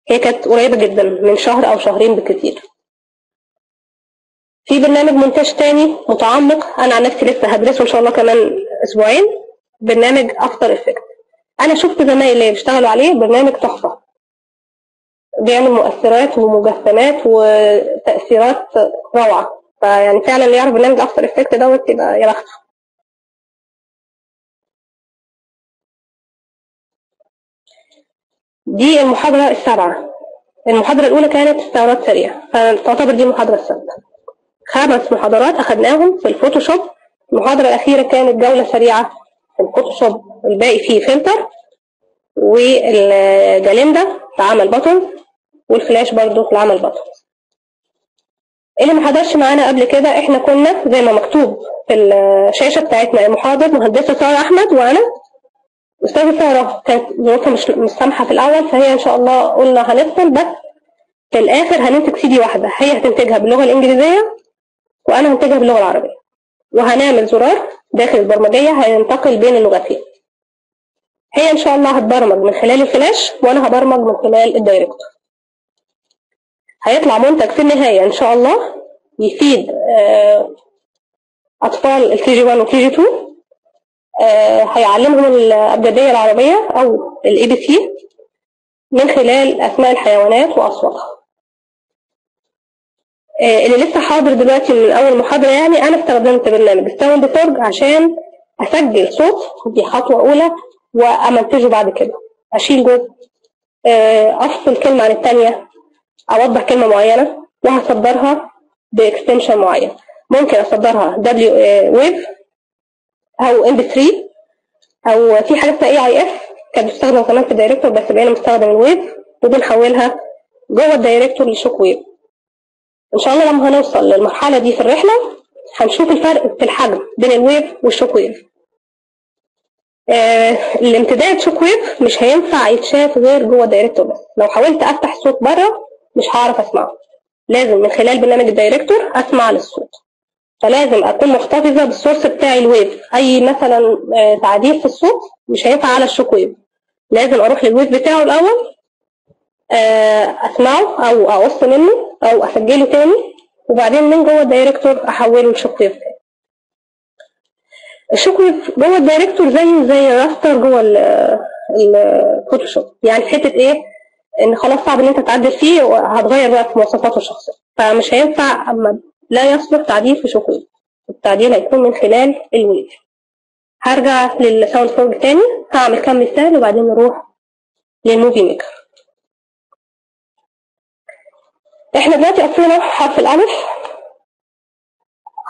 هي كانت قريبة جدا من شهر أو شهرين بالكثير في برنامج مونتاج تاني متعمق أنا عن نفسي لسه هدرسه إن شاء الله كمان أسبوعين برنامج After Effects أنا شفت زمايلي بيشتغلوا عليه برنامج تحفة. بيعمل مؤثرات ومجسمات وتأثيرات روعة. فيعني فعلا اللي يعرف برنامج After Effects دوت يبقى يا بخته دي المحاضرة السابعة. المحاضرة الأولى كانت استعراض سريع فتعتبر دي المحاضرة السادسة خمس محاضرات أخذناهم في الفوتوشوب. المحاضرة الأخيرة كانت جولة سريعة في الفوتوشوب. الباقي فيه فلتر والجالندا لعمل بطن والفلاش برضو لعمل بطن. اللي ما حضرش معانا قبل كده إحنا كنا زي ما مكتوب في الشاشة بتاعتنا المحاضر مهندسة سارة أحمد وأنا. أستاذة سارة كانت ظروفها مش مش سامحة في الأول فهي إن شاء الله قلنا هنفصل بس في الآخر هننتج سي دي واحدة. هي هتنتجها باللغة الإنجليزية وأنا هنتجها باللغة العربية. وهنعمل زرار داخل البرمجية هينتقل بين اللغتين. هي إن شاء الله هتبرمج من خلال الفلاش وأنا هبرمج من خلال ال Director هيطلع منتج في النهاية إن شاء الله يفيد آه، أطفال الكي جي 1 وكي جي 2 آه، هيعلمهم الأبجدية العربية أو ال ABC من خلال أسماء الحيوانات وأصواتها. آه، اللي لسه حاضر دلوقتي من أول محاضرة يعني أنا استخدمت برنامج ال Sound Forge عشان أسجل صوت دي خطوة أولى وأمنتجه بعد كده. أشيل جزء آه، أفصل كلمة عن التانية أوضح كلمة معينة وهصدرها ب extension معين. ممكن أصدرها دبليو wave أو MP3 أو في حاجة اسمها AIF كانت بتستخدم كمان في ال Director بس بقينا بنستخدم ال wave وبنحولها جوه ال Director ل Shockwave إن شاء الله لما هنوصل للمرحلة دي في الرحلة هنشوف الفرق في الحجم بين ال wave وال Shockwave آه الامتداد Shockwave مش هينفع يتشاف غير جوه ال Director بس. لو حاولت أفتح صوت بره مش هعرف أسمعه. لازم من خلال برنامج ال Director أسمع للصوت. فلازم اكون محتفظة بال source بتاعي ال wave. اي مثلا آه تعديل في الصوت مش هينفع على ال Shockwave لازم أروح لل wave بتاعه الأول اسمعه أو اقص منه أو اسجله تاني وبعدين من جوه ال Director احوله ل Shockwave ال Shockwave جوه ال Director زيه زي ال raster جوه ال Photoshop. يعني حتة إيه؟ ان خلاص صعب ان انت تعدل فيه وهتغير بقى في مواصفاته الشخصية. فمش هينفع لا يصلح تعديل في wave التعديل هيكون من خلال ال wave هرجع لل Sound Forge تاني. هعمل كام مثال وبعدين نروح لل Movie Maker إحنا دلوقتي قصينا حرف الألف.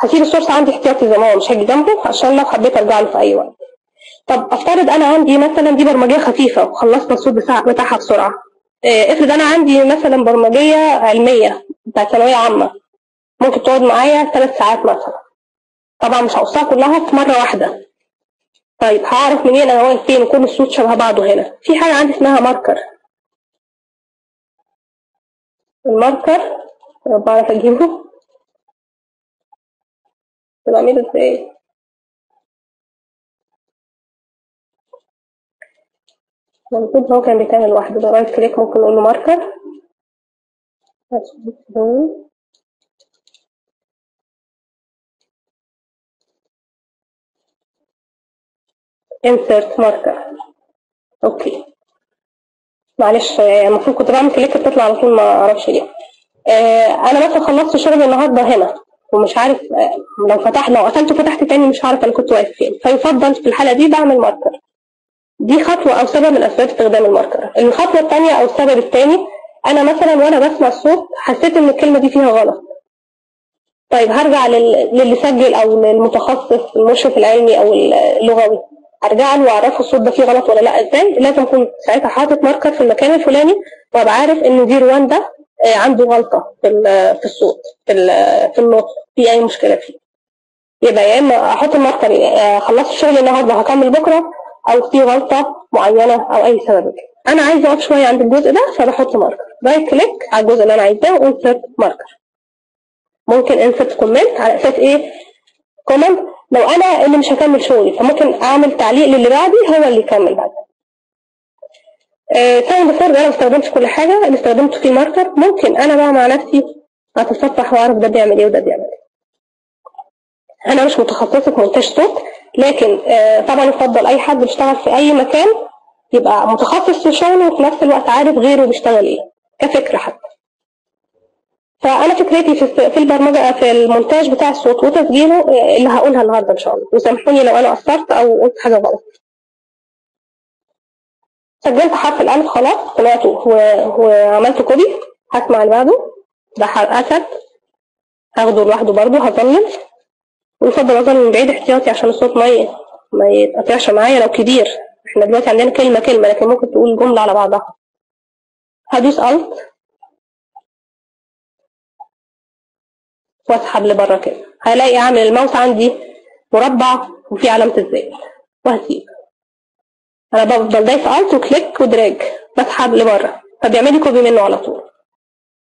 هسيب ال source عندي احتياطي زي ما هو مش هاجي جنبه. عشان لو حبيت أرجع له في أي وقت. طب أفترض أنا عندي مثلا دي برمجية خفيفة وخلصت الصوت بتاع- بتاعها بسرعة. آه، افرض أنا عندي مثلا برمجية علمية بتاعت ثانوية عامة. ممكن تقعد معايا ثلاث ساعات مثلا. طبعا مش هقصها كلها في مرة واحدة. طيب هعرف منين أنا واقف فين؟ وكل الصوت شبه بعضه هنا. في حاجة عندي اسمها ماركر. الماركر بعرف أجيبه. بعمله إزاي؟ المفروض هو كان بيتعمل لوحده. ده right click ممكن نقول له marker. Insert marker. okay معلش آه، المفروض كنت بعمل click بتطلع على طول ما أعرفش ليه. آه، أنا مثلا خلصت شغل النهارده هنا ومش عارف آه، لو فتحت لو قفلت وفتحت تاني مش عارف أنا كنت واقف فين. فيفضل في الحالة دي بعمل ماركر دي خطوة أو سبب من أسباب استخدام الماركر. الخطوة الثانية أو السبب الثاني أنا مثلا وأنا بسمع الصوت حسيت إن الكلمة دي فيها غلط. طيب هرجع لل- للي سجل أو للمتخصص المشرف العلمي أو اللغوي. أرجع له وأعرفه الصوت ده فيه غلط ولا لأ. إزاي؟ لازم أكون ساعتها حاطط ماركر في المكان الفلاني وأبقى عارف إن zero one ده آه، عنده غلطة في ال- في الصوت في ال- في النطق في أي مشكلة فيه. يبقى يا إما أحط ال marker آه، خلصت شغلي النهارده هكمل بكرة أو في غلطة معينة أو أي سبب. أنا عايزة أقف شوية عند الجزء ده فبحط marker. right click على الجزء اللي أنا عايزاه و insert marker. ممكن insert comment على أساس إيه؟ comment لو أنا اللي مش هكمل شغلي فممكن أعمل تعليق للي بعدي هو اللي يكمل بعد Sound Forge أنا ما استخدمتش كل حاجة اللي استخدمته فيه marker ممكن أنا بقى مع نفسي أتصفح وأعرف ده بيعمل إيه وده بيعمل إيه. أنا مش متخصصة في مونتاج صوت لكن آه، طبعا يفضل أي حد بيشتغل في أي مكان يبقى متخصص في شغله وفي نفس الوقت عارف غيره بيشتغل إيه كفكرة حتى. فأنا فكرتي في في البرمجة في المونتاج بتاع الصوت وتسجيله آه، اللي هقولها النهارده إن شاء الله. وسامحوني لو أنا قصرت أو قلت حاجة غلط. سجلت حرف الألف خلاص طلعته. وعملت copy. هسمع اللي بعده. ده حرف أسد. هاخده لوحده برضه هظلل ويفضل اظلل من بعيد احتياطي عشان الصوت ما ما يتقطعش معايا لو كبير. إحنا دلوقتي عندنا كلمه كلمة لكن ممكن تقول جملة على بعضها. هدوس الت واسحب لبره كده. هلاقي اعمل الماوس عندي مربع وفي علامة الزائد وهسيب أنا بفضل دايس Alt و click و drag بسحب لبره فبيعمل لي copy منه على طول.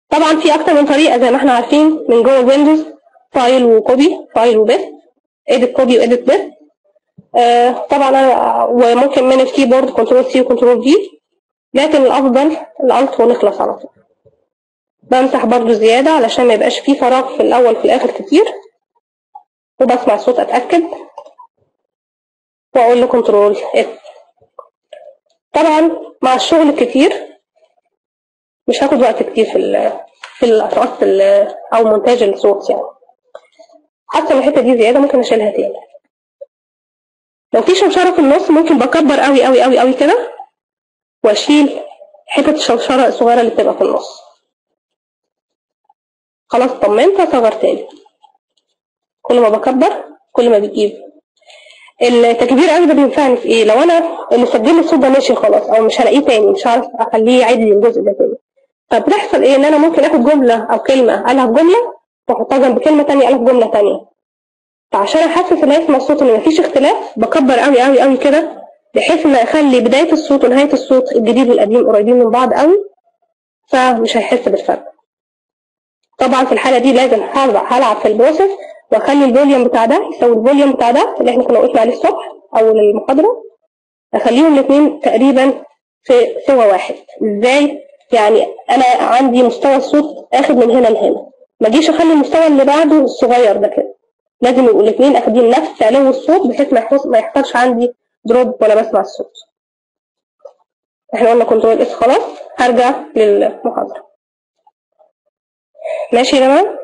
طبعا في أكتر من طريقة زي ما إحنا عارفين من جوه Windows file و copy file و paste edit copy و edit paste آه طبعا أنا وممكن من الكيبورد Control C و Control V لكن الأفضل ال Alt ونخلص على طول. بمسح برضو زيادة علشان ما يبقاش فيه فراغ في الأول في الآخر كتير. وبسمع الصوت أتأكد. وأقول له Control S طبعا مع الشغل الكتير مش هاخد وقت كتير في في الأصوات ال- أو مونتاج الصوت يعني. حتى لو الحتة دي زيادة ممكن أشيلها تاني. لو في شوشرة في النص ممكن بكبر قوي قوي قوي قوي كده وأشيل حتة الشوشرة الصغيرة اللي بتبقى في النص. خلاص طمنت اصغر تاني. كل ما بكبر كل ما بيجيب. التكبير قوي ده بينفعني في إيه؟ لو أنا اللي سجل لي الصوت ده ماشي خلاص أو مش هلاقيه تاني مش هعرف أخليه يعيد لي الجزء ده تاني. فبتحصل إيه؟ إن أنا ممكن آخد جملة أو كلمة قالها في جملة وأحطها جنب كلمة تانية قالها في جملة تانية. فعشان أحسس اللي هيسمع الصوت إن مفيش اختلاف بكبر قوي قوي قوي كده بحيث إن أخلي بداية الصوت ونهاية الصوت الجديد والقديم قريبين من بعض قوي فمش هيحس بالفرق. طبعا في الحالة دي لازم هلعب في ال process وأخلي ال volume بتاع ده يساوي ال volume بتاع ده اللي إحنا كنا وقفنا عليه الصبح اول المحاضره أخليهم الاثنين تقريبا في سوى واحد. إزاي؟ يعني أنا عندي مستوى الصوت آخد من هنا لهنا. ما أجيش أخلي المستوى اللي بعده الصغير ده كده. لازم يبقوا الاثنين أخدين نفس علو الصوت بحيث ما ما يحصلش عندي drop وأنا بسمع الصوت. إحنا قلنا Control S خلاص. هرجع للمحاضرة. ماشي يا جماعة؟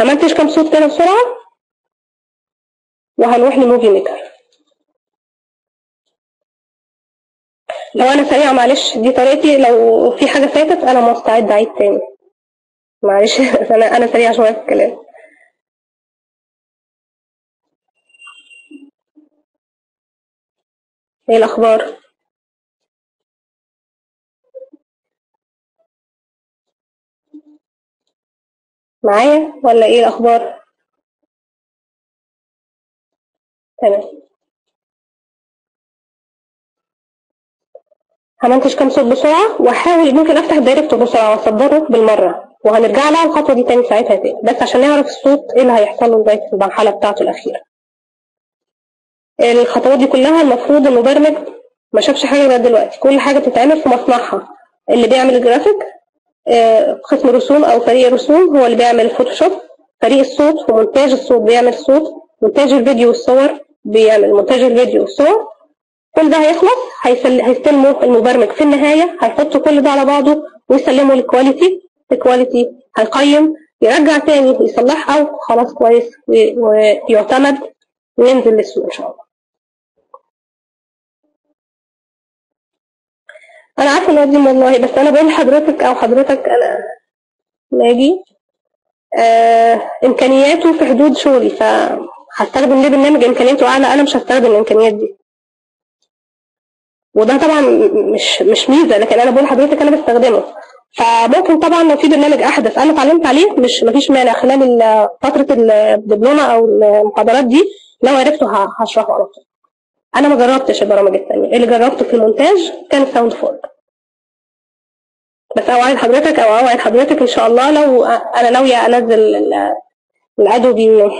عملتش كام صوت كده بسرعة؟ وهنروح ل Movie Maker. لو أنا سريعة معلش دي طريقتي. لو في حاجة فاتت أنا مستعد أعيد تاني. معلش أنا أنا سريعة شوية في الكلام. إيه الأخبار؟ معايا ولا إيه الاخبار؟ تمام. همنتج كام صوت بسرعة؟ واحاول ممكن أفتح الدايركتور بسرعة وأصدره بالمرة. وهنرجع لها الخطوة دي تاني ساعتها تاني. بس عشان نعرف الصوت إيه اللي هيحصل له لغاية المرحلة بتاعته الأخيرة. الخطوات دي كلها المفروض المبرمج ما شافش حاجة لغاية دلوقتي. كل حاجة بتتعمل في مصنعها. اللي بيعمل الجرافيك قسم رسوم أو فريق الرسوم هو اللي بيعمل ال Photoshop فريق الصوت ومونتاج الصوت بيعمل الصوت مونتاج الفيديو والصور بيعمل مونتاج الفيديو والصور. كل ده هيخلص. هيستلمه المبرمج في النهاية هيحط كل ده على بعضه ويسلمه لل quality ال quality هيقيم يرجع تاني يصلح أو خلاص كويس وي- ويعتمد وينزل للسوق إن شاء الله. أنا عارفة ان قديم والله بس أنا بقول لحضرتك أو حضرتك أنا. ناجي آه إمكانياته في حدود شغلي فهستخدم ليه برنامج إمكانياته أعلى؟ أنا مش هستخدم الإمكانيات دي. وده طبعا مش مش ميزة لكن أنا بقول لحضرتك أنا بستخدمه. فممكن طبعا لو في برنامج أحدث أنا اتعلمت عليه مش مفيش مانع. خلال ال- فترة الدبلومة أو المحاضرات دي لو عرفته هشرحه على طول. أنا ما جربتش البرامج الثانية اللي جربته في المونتاج كان Sound Forge بس اوعد حضرتك أو اوعد حضرتك إن شاء الله لو أنا ناوية أنزل ال- ال Adobe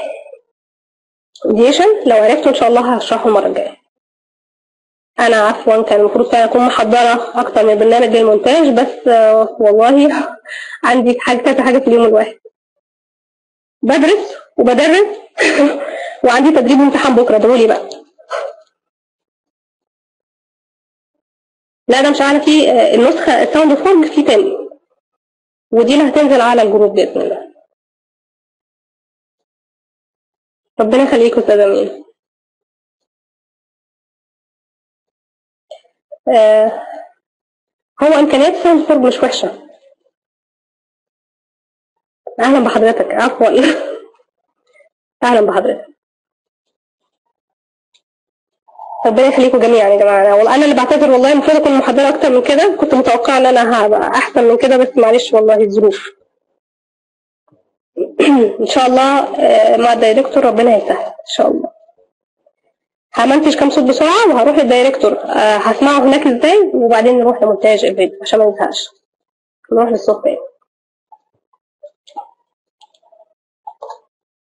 Audition لو عرفته إن شاء الله هشرحه المرة الجاية. أنا عفوا كان المفروض فعلا أكون محضرة أكتر من برنامج للمونتاج بس والله عندي حاجة كذا حاجة في اليوم الواحد. بدرس وبدرس وعندي تدريب امتحان بكرة ادعوا بقى. لا ده مش عارفه في آه، النسخة ال Sound Forge في تاني. ودي اللي هتنزل على ال group بإذن الله. ربنا يخليكم أستاذ امين آه، هو إمكانيات Sound Forge مش وحشة. أهلا بحضرتك. عفوا. أهلا بحضرتك. ربنا يخليكم جميعا يا جماعة. أنا اللي بعتذر والله المفروض أكون محضرة أكتر من كده. كنت متوقعة إن أنا هبقى أحسن من كده بس معلش والله الظروف. إن شاء الله آه، مع ال Director ربنا يسهل إن شاء الله. همنتج كام صوت بسرعة وهروح للدايركتور. آه، هسمعه هناك إزاي؟ وبعدين نروح لمونتاج الفيديو عشان ما نزهقش. نروح للصوت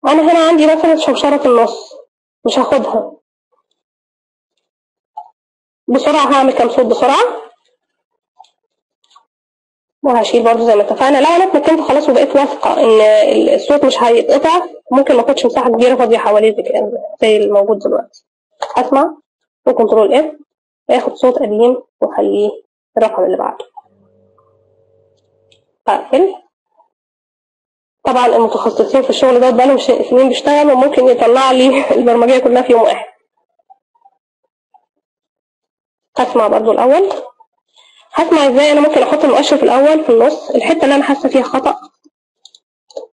أنا هنا عندي مثلا شوشره في النص. مش هاخدها. بسرعة هعمل كام صوت بسرعة؟ وهشيل برضه زي ما اتفقنا. لو أنا اتمكنت خلاص وبقيت واثقة إن الصوت مش هيتقطع. ممكن ما أخدش مساحة كبيرة فاضية حواليه زي كده زي الموجود دلوقتي. أسمع. و Control F واخد صوت قديم وأخليه الرقم اللي بعده. أقفل. طبعا المتخصصين في الشغل ده بقالهم سنين بيشتغلوا ممكن يطلع لي البرمجية كلها في يوم واحد. هسمع برضو الأول. هسمع إزاي أنا ممكن أحط المؤشر في الأول في النص. الحتة اللي أنا حاسة فيها خطأ.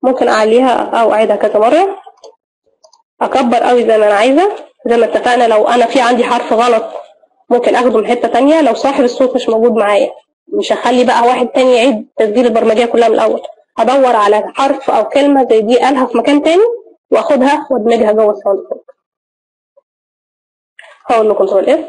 ممكن أعليها أو أعيدها كذا مرة. أكبر قوي زي ما أنا عايزة. زي ما اتفقنا لو أنا في عندي حرف غلط ممكن أخده من حتة تانية. لو صاحب الصوت مش موجود معايا مش هخلي بقى واحد تاني يعيد تسجيل البرمجية كلها من الأول. هدور على حرف أو كلمة زي دي قالها في مكان تاني وأخدها وأدمجها جوه كود هقول له Control F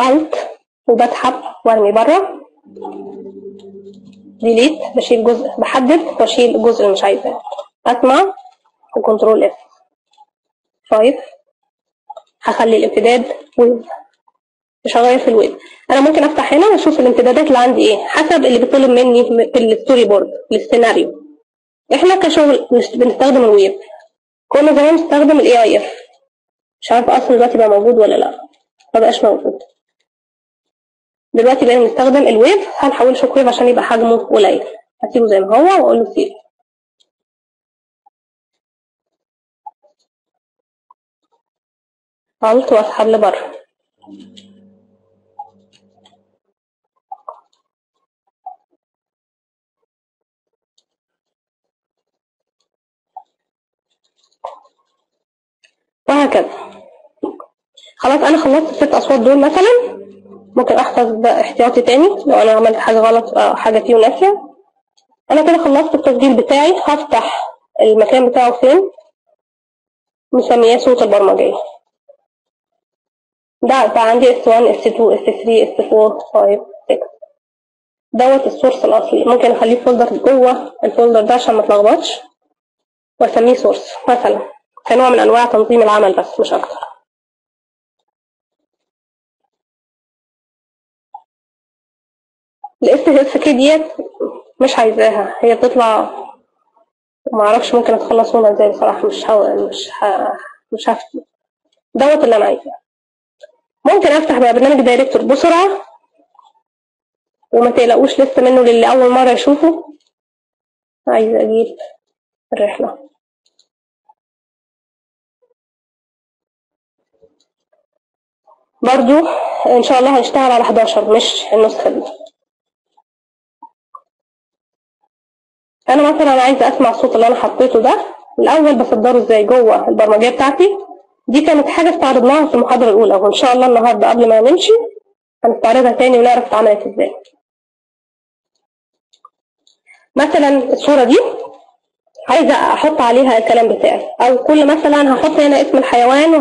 Alt وبسحب وأرمي بره delete بشيل جزء بحدد واشيل الجزء اللي مش عايزاه أسمع و Control F 5 هخلي الامتداد wave مش هغير في ال wave أنا ممكن أفتح هنا وأشوف الامتدادات اللي عندي إيه حسب اللي بيطلب مني في ال storyboard السيناريو. إحنا كشغل بنستخدم ال wave كنا زمان بنستخدم ال AIF مش عارفة أصلا دلوقتي بقى موجود ولا لأ. ما بقاش موجود. دلوقتي بقينا بنستخدم ال wave هنحول Shockwave عشان يبقى حجمه قليل. هسيبه زي ما هو وأقول له save. Alt واسحب لبره. وهكذا. خلاص أنا خلصت الست أصوات دول مثلا. ممكن أحفظ ده احتياطي تاني لو أنا عملت حاجة غلط أو حاجة فيه ناسيه أنا كده خلصت التسجيل بتاعي هفتح المكان بتاعه فين؟ مسمياه صوت البرمجيه ده بقى عندي S 1 S 2 S 3 S 4 5 6 دوت ال source الأصلي. ممكن أخليه folder جوه ال folder ده عشان ما أتلخبطش وأسميه source مثلا. كنوع من أنواع تنظيم العمل بس مش أكتر. كي ديت مش عايزاها. هي بتطلع ما أعرفش ممكن اتخلص منها إزاي بصراحة. مش هو مش ه... مش هفتي دوت اللي أنا عايزاه. ممكن افتح بقى برنامج Director بسرعة وما تقلقوش لسه منه للي أول مرة يشوفه. عايزه أجيب الرحلة. برضو إن شاء الله هنشتغل على 11 مش النسخة دي. أنا مثلا عايزة أسمع الصوت اللي أنا حطيته ده. الأول بصدره إزاي؟ جوه البرمجيه بتاعتي. دي كانت حاجة استعرضناها في المحاضرة الأولى وإن شاء الله النهارده قبل ما نمشي هنستعرضها تاني ونعرف اتعملت إزاي. مثلا الصورة دي عايزة أحط عليها الكلام بتاعي. أو كل مثلا هحط هنا اسم الحيوان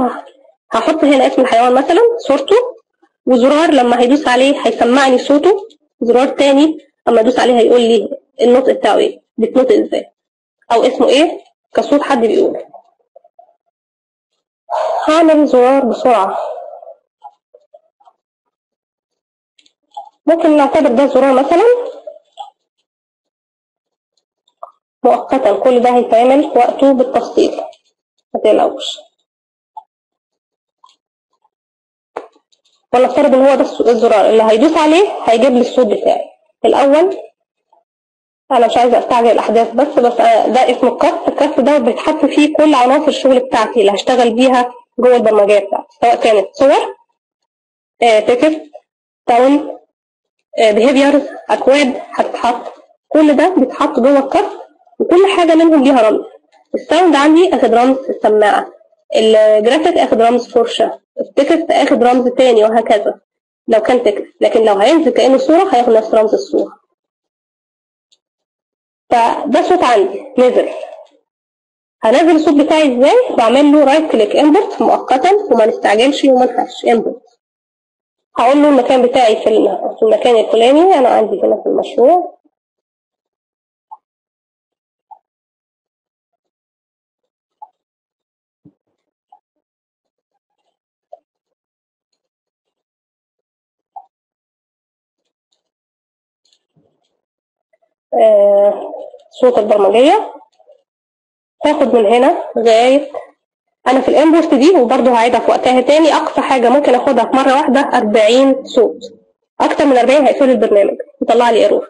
وهحط هنا اسم الحيوان مثلا صورته. وزرار لما هيدوس عليه هيسمعني صوته. زرار تاني اما ادوس عليه هيقول لي النطق بتاعه إيه. بيتنطق إزاي أو اسمه إيه؟ كصوت حد بيقول. هعمل زرار بسرعة. ممكن نعتبر ده زرار مثلا؟ مؤقتا كل ده هيتعمل وقته بالتفصيل. ما تقلقوش. ونفترض إن هو ده الزرار. اللي هيدوس عليه هيجيب لي الصوت بتاعي. الأول أنا مش عايزة أستعجل الأحداث بس بس ده اسم الكف الكف ده بيتحط فيه كل عناصر الشغل بتاعتي اللي هشتغل بيها جوه البرمجيه بتاعتي سواء كانت صور text sound behaviors أكواد هتتحط. كل ده بيتحط جوه الكف وكل حاجة منهم ليها رمز. ال sound عندي أخد رمز السماعة الجرافيك أخد رمز فرشة ال text أخد رمز تاني وهكذا. لو كان text لكن لو هينزل كأنه صورة هياخد نفس رمز الصورة. فده صوت عندي نزل. هنزل الصوت بتاعي إزاي؟ بعمل له right click import مؤقتا وما نستعجلش وما نخافش import هقول له المكان بتاعي في في المكان الفلاني. أنا عندي هنا في المشروع. صوت البرمجية. هاخد من هنا لغاية أنا في ال import دي وبرضه هعيدها في وقتها تاني. أقصى حاجة ممكن أخدها في مرة واحدة 40 صوت. أكتر من 40 هيقفل البرنامج يطلع لي error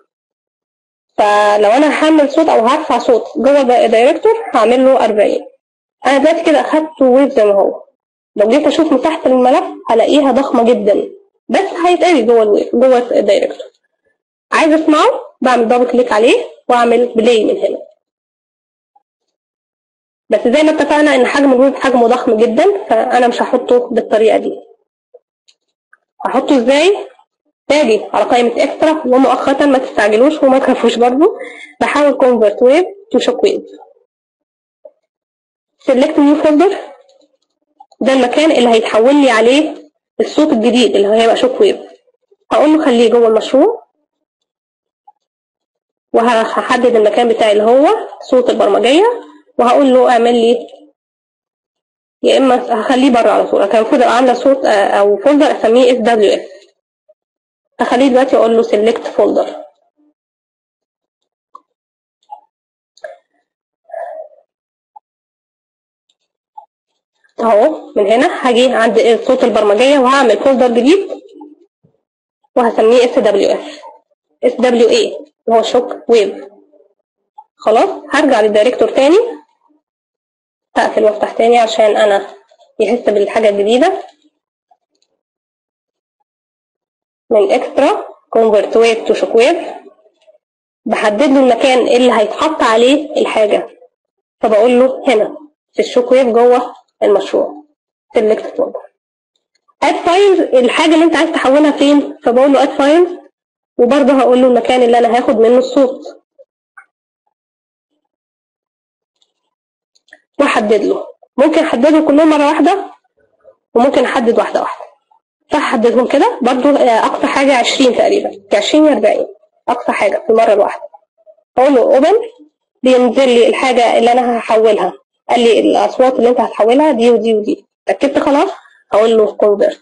فلو أنا هحمل صوت أو هرفع صوت جوه ال Director هعمل له 40 أنا دلوقتي كده أخدته wave زي ما هو. لو جيت أشوف مساحة الملف هلاقيها ضخمة جدا. بس هيتقري جوه ال wave جوه ال Director عايز اسمعه؟ بعمل double click عليه وأعمل play من هنا. بس زي ما اتفقنا إن حجم ال wave حجمه ضخم جدا فأنا مش هحطه بالطريقة دي. هحطه إزاي؟ باجي على قائمة extra ومؤقتا ما تستعجلوش وما تخافوش برضه بحاول convert wave to Shockwave select new folder ده المكان اللي هيتحول لي عليه الصوت الجديد اللي هيبقى Shockwave هقول له خليه جوه المشروع. وهحدد المكان بتاعي اللي هو صوت البرمجية وهقول له اعمل لي يا إما هخليه بره على طول كان المفروض عامله صوت أو folder أسميه SWA هخليه دلوقتي أقول له سيلكت فولدر أهو من هنا هاجي عند صوت البرمجية وهعمل folder جديد وهسميه اس دبليو اس اس دبليو اي هو Shockwave خلاص هرجع لل Director تاني. هقفل وافتح تاني عشان أنا يحس بالحاجة الجديدة. من اكسترا كونفرت ويف تو شوك ويف بحدد له المكان اللي هيتحط عليه الحاجة. فبقول له هنا في ال Shockwave جوه المشروع. select folder add files الحاجة اللي أنت عايز تحولها فين؟ فبقول له add files وبرضه هقول له المكان اللي أنا هاخد منه الصوت. وأحدد له. ممكن احددهم كلهم مرة واحدة وممكن أحدد واحدة واحدة. فاحددهم كده. برضو آه، أقصى حاجة 20 تقريبا. 20 يا 40 أقصى حاجة في المرة الواحدة. أقول له open بينزل لي الحاجة اللي أنا هحولها. قال لي الأصوات اللي أنت هتحولها دي ودي ودي. ركبت خلاص؟ هقول له convert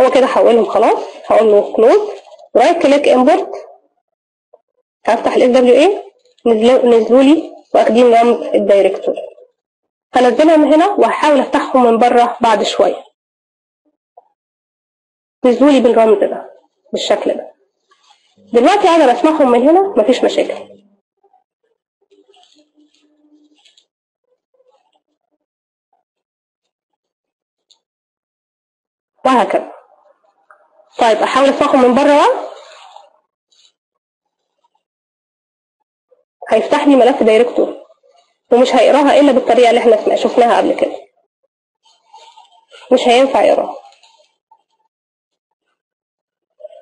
هو كده حولهم خلاص. هقول له close right click import هفتح ال SWA نزلوا لي واخدين رمز ال Director هنزلها من هنا وهحاول افتحهم من بره بعد شوية. نزلوا لي بالرمز ده بالشكل ده. دلوقتي أقدر اسمعهم من هنا مفيش مشاكل. وهكذا. طيب أحاول اسمعهم من بره. بقى هيفتح لي ملف دايركتور ومش هيقراها إلا بالطريقة اللي إحنا شفناها قبل كده. مش هينفع يقراها.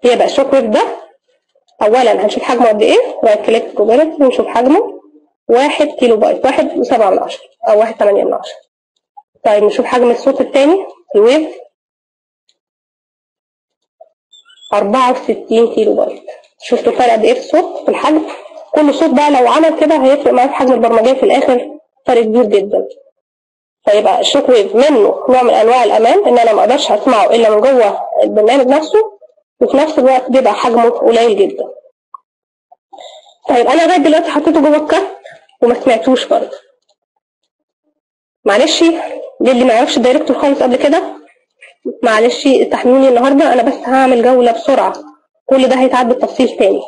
يبقى ال Shockwave ده. اولا هنشوف حجمه قد إيه. right click ونشوف حجمه. واحد كيلو بايت. واحد وسبعة من عشرة أو واحد تمانية من عشرة. طيب نشوف حجم الصوت التاني. ال wave. أربعة وستين كيلو بايت شفتوا الفرق قد إيه في الصوت في الحجم؟ كل صوت بقى لو عمل كده هيفرق معايا في حجم البرمجية في الآخر فرق كبير جدا. فيبقى ال Shockwave منه نوع من أنواع الأمان إن أنا ما أقدرش أسمعه إلا من جوه البرنامج نفسه وفي نفس الوقت بيبقى حجمه قليل جدا. طيب أنا لغاية دلوقتي حطيته جوه ال cast وما سمعتوش برضه. معلش للي ما يعرفش ال Director خالص قبل كده. معلش استحملوني النهارده؟ أنا بس هعمل جولة بسرعة. كل ده هيتعاد بالتفصيل تاني.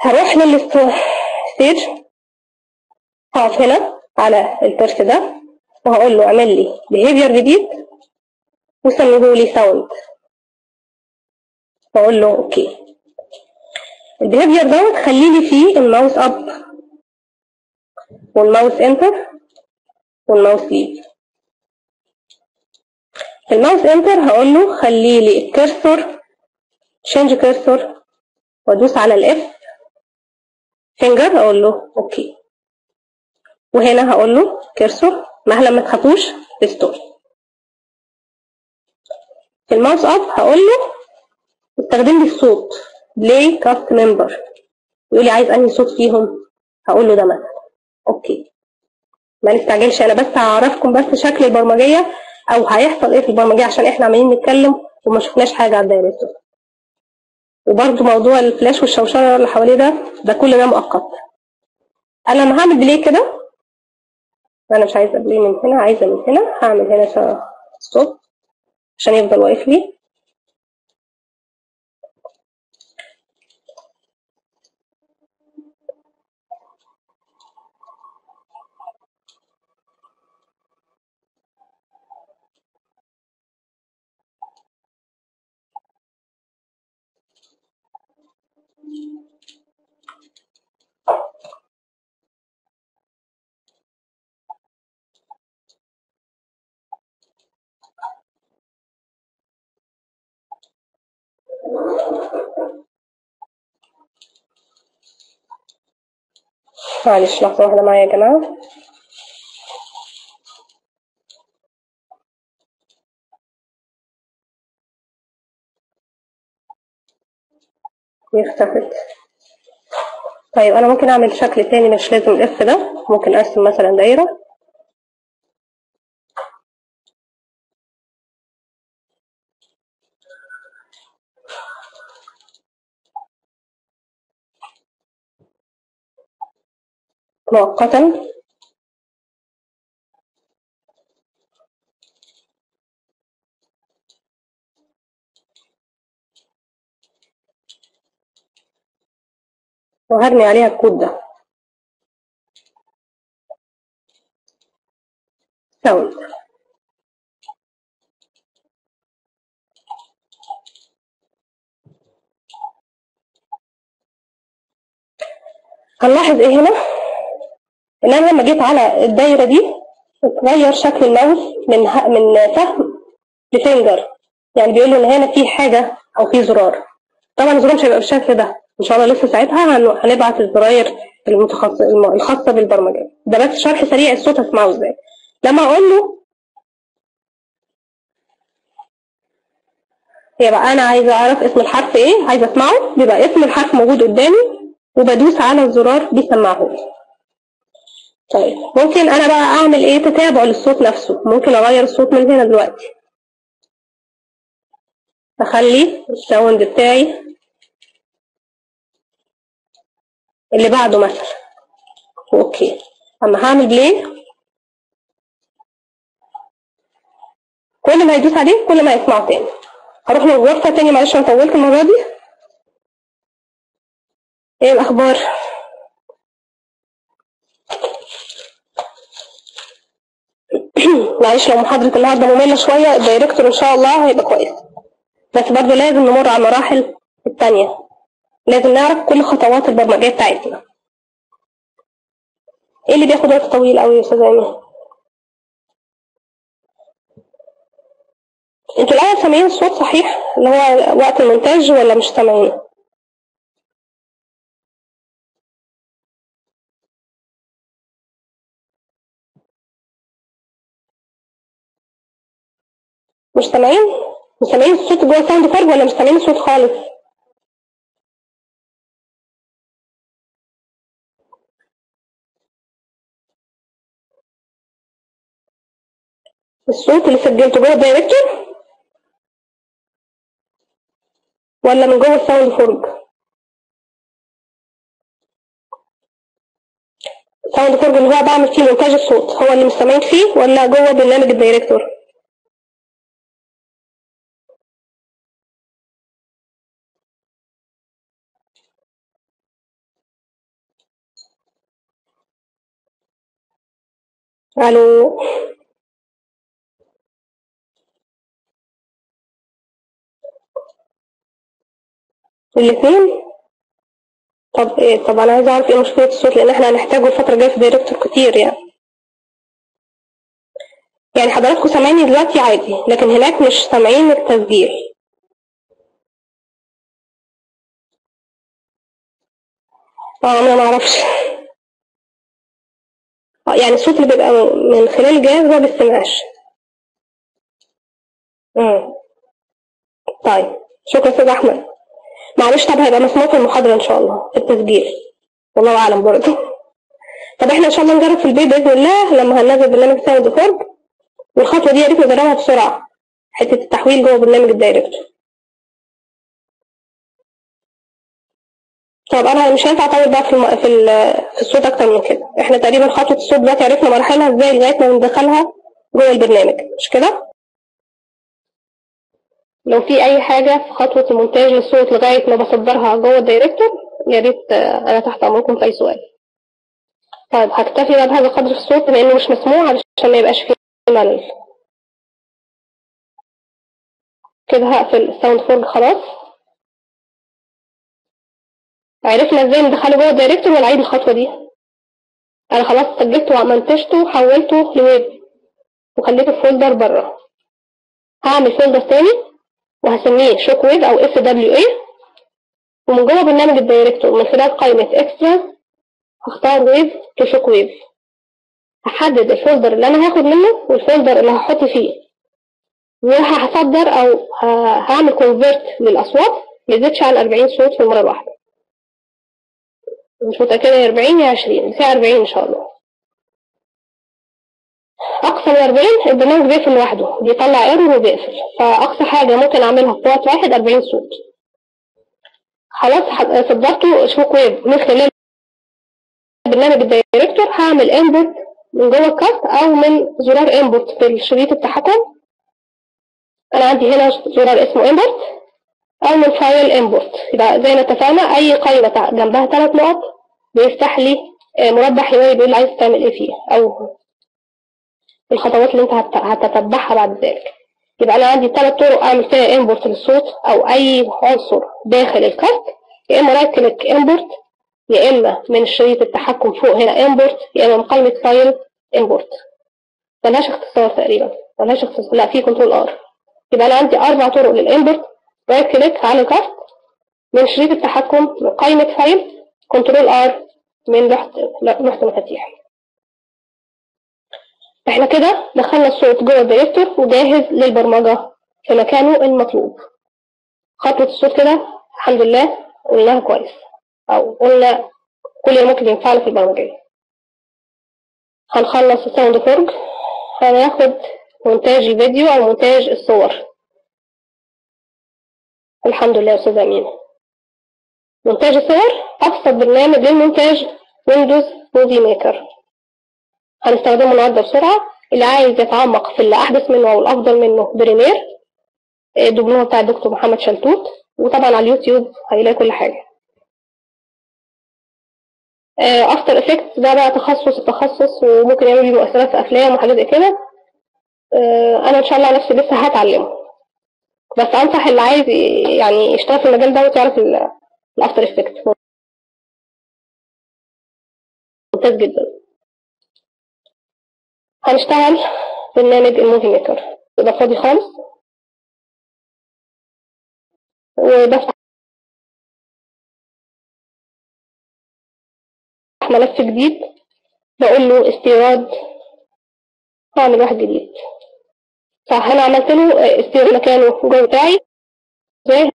هروح لل stage هقف هنا على الكرسي ده وهقول له اعمل لي behavior جديد وسميه لي sound وأقول له okay. ال behavior دوت خلي لي فيه الماوس اب والماوس انتر والماوس ليف الماوس انتر هقول له خلي لي ال cursor change cursor وادوس على ال finger أقول له okay وهنا هقول له cursor مهلا ما تخافوش restore في ال mouse up هقول له استخدم لي الصوت play cast member يقول لي عايز أنهي صوت فيهم هقول له ده مثلا. okay ما نستعجلش أنا بس هعرفكم بس شكل البرمجية. أو هيحصل إيه في البرمجيه عشان إحنا عمالين نتكلم وما شفناش حاجة على ال Director وبرده موضوع الفلاش والشوشرة اللي حواليه ده ده كل ده مؤقت. أنا لما هعمل play كده أنا مش عايزة play من هنا عايزة من هنا هعمل هنا stop عشان يفضل واقف لي. معلش لحظة واحدة معايا يا جماعة اختفت طيب أنا ممكن أعمل شكل تاني مش لازم الاف ده. ممكن أرسم مثلا دايرة. مؤقتا. وهرمي عليها الكود ده. ساوند هنلاحظ إيه هنا؟ ان أنا لما جيت على الدايرة دي اتغير شكل الماوس من من سهم لفينجر. يعني بيقول له إن هنا في حاجة أو في زرار. طبعا الزرار مش هيبقى بالشكل ده. إن شاء الله لسه ساعتها هن- هنبعت الزراير المتخصص الم- الخاصة بالبرمجة. ده بس شرح سريع الصوت هسمعه إزاي لما أقول له يبقى أنا عايزة أعرف اسم الحرف إيه عايزة أسمعه بيبقى اسم الحرف موجود قدامي وبدوس على الزرار بيسمعه طيب ممكن أنا بقى أعمل إيه؟ تتابع للصوت نفسه. ممكن أغير الصوت من هنا دلوقتي. أخلي ال sound بتاعي اللي بعده مثلا. okay. أما هعمل play كل ما يدوس عليه كل ما يسمعه تاني. هروح للغرفة تاني معلش أنا طولت المرة دي. إيه الأخبار؟ معلش لو محاضرة النهارده مملة شوية الدايركتور إن شاء الله هيبقى كويس. بس برضه لازم نمر على المراحل التانية. لازم نعرف كل خطوات البرمجية بتاعتنا. إيه اللي بياخد وقت طويل قوي يا أستاذ ايمن أنتوا الأول سامعين الصوت صحيح اللي هو وقت المونتاج ولا مش سامعينه مش سامعين؟ مش سامعين الصوت جوه sound card ولا مش سامعين الصوت خالص؟ الصوت اللي سجلته جوه الدايركتور ولا من جوه الساوند فورج ساوند فورج اللي هو بعمل فيه مونتاج الصوت هو اللي مش سامعين فيه ولا جوه برنامج الدايركتور؟ ألو. الاثنين طب إيه طب أنا عايزه أعرف إيه مشكلة الصوت لأن إحنا هنحتاجه الفترة الجاية في دايركتور كتير يعني. يعني حضراتكم سامعيني دلوقتي؟ عادي لكن هناك مش سامعين التسجيل. آه أنا آه يعني الصوت اللي بيبقى من خلال الجهاز ما بيستمعش. امم طيب شكرا أستاذ أحمد. معلش طب هيبقى مسموع في المحاضرة إن شاء الله في التسجيل. والله أعلم برضه. طب إحنا إن شاء الله نجرب في البيت بإذن الله لما هننزل برنامج ساوند فورج والخطوة دي يا ريت نجربها بسرعة حتة التحويل جوه برنامج الدايركتور طب أنا مش هينفع أطول بقى في الم... في, ال... في الصوت أكتر من كده. إحنا تقريبا خطوة الصوت دلوقتي عرفنا مراحلها إزاي لغاية ما ندخلها جوه البرنامج مش كده؟ لو في أي حاجة في خطوة المونتاج للصوت لغاية ما بصدرها جوه الدايركتور يا ريت آه، أنا تحت أمركم في أي سؤال. طيب هكتفي بقى بهذا القدر في الصوت لأنه مش مسموع علشان ما يبقاش فيه ملل. كده هقفل الساوند فورج خلاص. عرفنا إزاي ندخله جوه الدايركتور ولا عيد الخطوة دي. أنا خلاص سجلته ومنتجته وحولته ل wave وخليته folder بره. هعمل folder تاني وهسميه Shockwave أو SWA ومن جوه برنامج الدايركتور من خلال قائمة Xtra هختار wave to Shockwave هحدد ال folder اللي أنا هاخد منه وال folder اللي هحط فيه. وهصدر أو هعمل convert للأصوات ما يزيدش عن 40 صوت في المره الواحده مش يا 40 يا 20 فيها 40 إن شاء الله. أقصى من 40 البرنامج بيقفل لوحده بيطلع error وبيقفل. فأقصى حاجة ممكن أعملها في وقت واحد 40 صوت. خلاص صدرته Shockwave من خلال برنامج الدايركتور هعمل import من جوه ال cast أو من زرار import في الشريط التحكم أنا عندي هنا زرار اسمه import من file import يبقى زي ما اتفقنا أي قائمه تع- جنبها ثلاث نقط بيفتح لي آه، مربع حماية بيقول لي عايز تعمل إيه فيه أو الخطوات اللي هت- هتتبعها بعد ذلك. يبقى أنا عندي ثلاث طرق أعمل فيها import للصوت أو أي عنصر داخل ال cast يا إما right click import يا إما من شريط التحكم فوق هنا import يا إما من قائمة file import ملهاش اختصار تقريبا ملهاش اختصار لا في control R يبقى أنا عندي أربع طرق لل import right click على ال cast من شريط التحكم من قائمة file control R من لوحه المفاتيح إحنا كده دخلنا الصوت جوه الدايركتور وجاهز للبرمجة في مكانه المطلوب. خطوة الصوت كده الحمد لله قلناها كويس. أو قلنا كل اللي ممكن ينفعنا في البرمجيه هنخلص الساوند فورج هناخد مونتاج الفيديو أو مونتاج الصور. الحمد لله يا أستاذ امين مونتاج الصور؟ أبسط برنامج للمونتاج Windows Movie Maker هنستخدمه النهارده بسرعة. اللي عايز يتعمق في اللي أحدث منه أو الأفضل منه Premiere الدبلومه بتاع الدكتور محمد شلتوت. وطبعا على اليوتيوب هيلاقي كل حاجة. افتر افكت ده بقى تخصص التخصص وممكن يعمل بيه مؤثرات في أفلام وحاجات زي كده. آه، أنا إن شاء الله نفسي لسه هتعلمه. بس انصح اللي عايز يعني يشتغل في المجال ده ويعرف ال After Effects ممتاز جدا. هنشتغل برنامج الموفي ميكر يبقى فاضي خالص. وبفتح ملف جديد. بقول له استيراد. هعمل واحد جديد. أنا عملت له استيراد مكانه جوه بتاعي. زي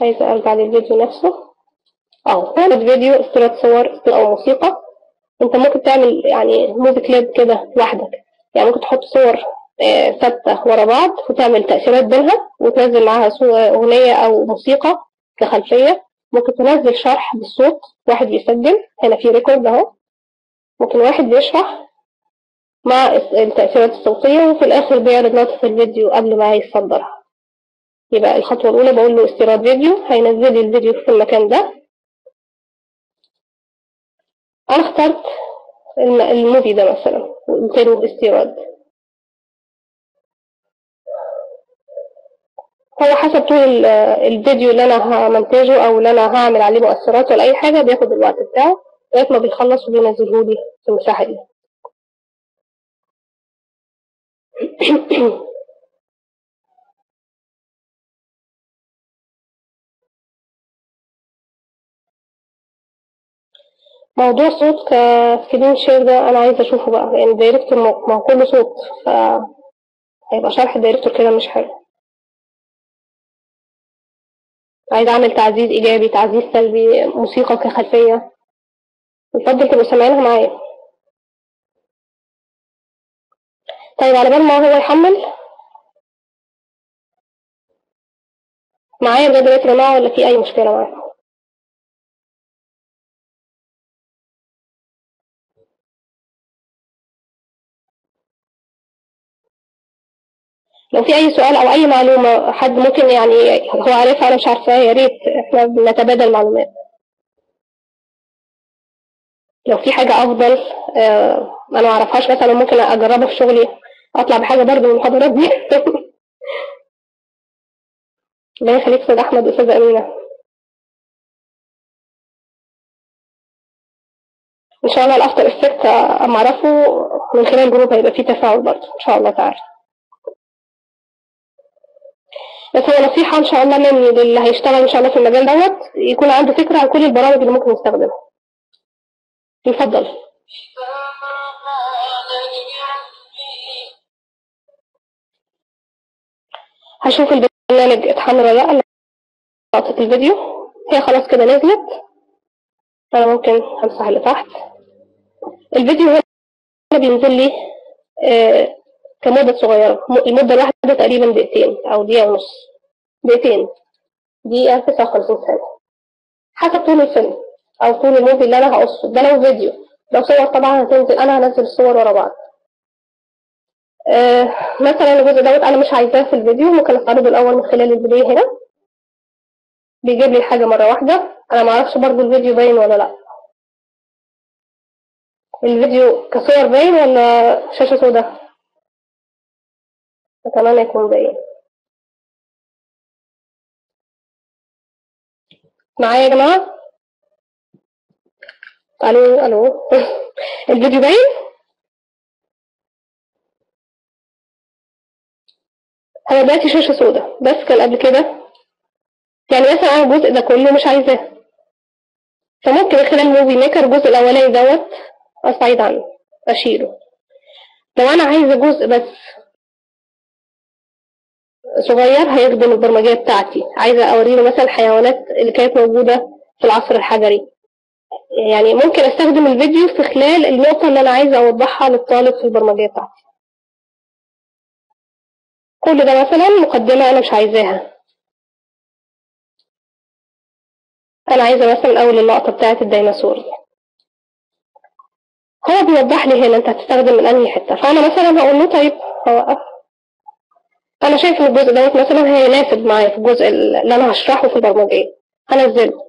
عايزة أرجع للفيديو نفسه. اهو هذا فيديو استيراد صور أو موسيقى. أنت ممكن تعمل يعني movie clip كده لوحدك. يعني ممكن تحط صور آه، ثابتة ورا بعض وتعمل تأثيرات بينها وتنزل معاها أغنية أو موسيقى كخلفية ممكن تنزل شرح بالصوت واحد بيسجل. هنا في record أهو. ممكن واحد بيشرح مع التأثيرات الصوتية وفي الآخر بيعرض نقطة الفيديو قبل ما يصدرها. يبقى الخطوة الأولى بقول له استيراد فيديو هينزل الفيديو في المكان ده. أنا اخترت الم- الموفي ده مثلا وقلت له استيراد. هو حسب طول ال- الفيديو اللي أنا همنتجه أو اللي أنا هعمل عليه مؤثرات ولا أي حاجة بياخد الوقت بتاعه. لغايه ما بيخلص وبينزله لي في المساحه دي. موضوع صوت ك screen share ده أنا عايزة أشوفه بقى. لأن الدايركتور ما ما هو كله صوت ف هيبقى شرح الدايركتور كده مش حلو. عايزة أعمل تعزيز إيجابي تعزيز سلبي موسيقى كخلفية. يفضل تبقوا سامعينها معايا. طيب على بال ما هو يحمل. معايا لغايه دلوقتي يا ولا في أي مشكلة معايا؟ لو في أي سؤال أو أي معلومة حد ممكن يعني هو عارفها أنا مش عارفاها يا ريت إحنا بنتبادل معلومات لو في حاجة أفضل آه أنا ما أعرفهاش مثلا ممكن اجربها في شغلي أطلع بحاجة برضه من المحاضرات دي. الله يخليك أستاذ أحمد واستاذه أمينة. إن شاء الله ال After Effects أما أعرفه من خلال الجروب هيبقى فيه تفاعل برضه إن شاء الله تعالى. بس هو نصيحة إن شاء الله مني للي هيشتغل إن شاء الله في المجال دوت يكون عنده فكرة عن كل البرامج اللي ممكن يستخدمها. يفضل. هشوف البرنامج اتحمل ولا لا. لقطة الفيديو. هي خلاص كده نزلت. أنا ممكن همسح اللي تحت. الفيديو هنا بينزل لي آه كمدة صغيرة. المدة الواحدة تقريبا دقيقتين أو دقيقة ونص. دقيقتين. دقيقة 59 ثانية. حسب طول الفيلم. أو طول الموفي اللي أنا هقصه ده لو فيديو. لو صور طبعا هتنزل. أنا هنزل الصور ورا بعض. آه مثلا الجزء دوت أنا مش عايزاه في الفيديو. ممكن أستعرضه الأول من خلال الفيديو هنا. بيجيب لي الحاجة مرة واحدة. أنا معرفش برضو الفيديو باين ولا لأ. الفيديو كصور باين ولا شاشة سوداء؟ أتمنى يكون باين. معايا يا جماعة؟ ألو ألو. الفيديو باين؟ أنا دلوقتي شاشة سوداء بس كان قبل كده. يعني مثلا أنا الجزء ده كله مش عايزاه. فممكن خلال Movie Maker الجزء الأولاني دوت أستعيد عنه أشيله. لو أنا عايزة جزء بس صغير هيخدم البرمجية بتاعتي. عايزة أوريله مثلا الحيوانات اللي كانت موجودة في العصر الحجري. يعني ممكن أستخدم الفيديو في خلال النقطة اللي أنا عايزة أوضحها للطالب في البرمجية بتاعتي. كل ده مثلا مقدمة أنا مش عايزاها. أنا عايزة مثلا أول اللقطة بتاعت الديناصور. دي هو بيوضح لي هنا أنت هتستخدم من أنهي حتة. فأنا مثلا هقول له طيب هوقف أنا شايف إن الجزء دوت مثلا هيناسب معايا في الجزء اللي أنا هشرحه في البرمجية. هنزله.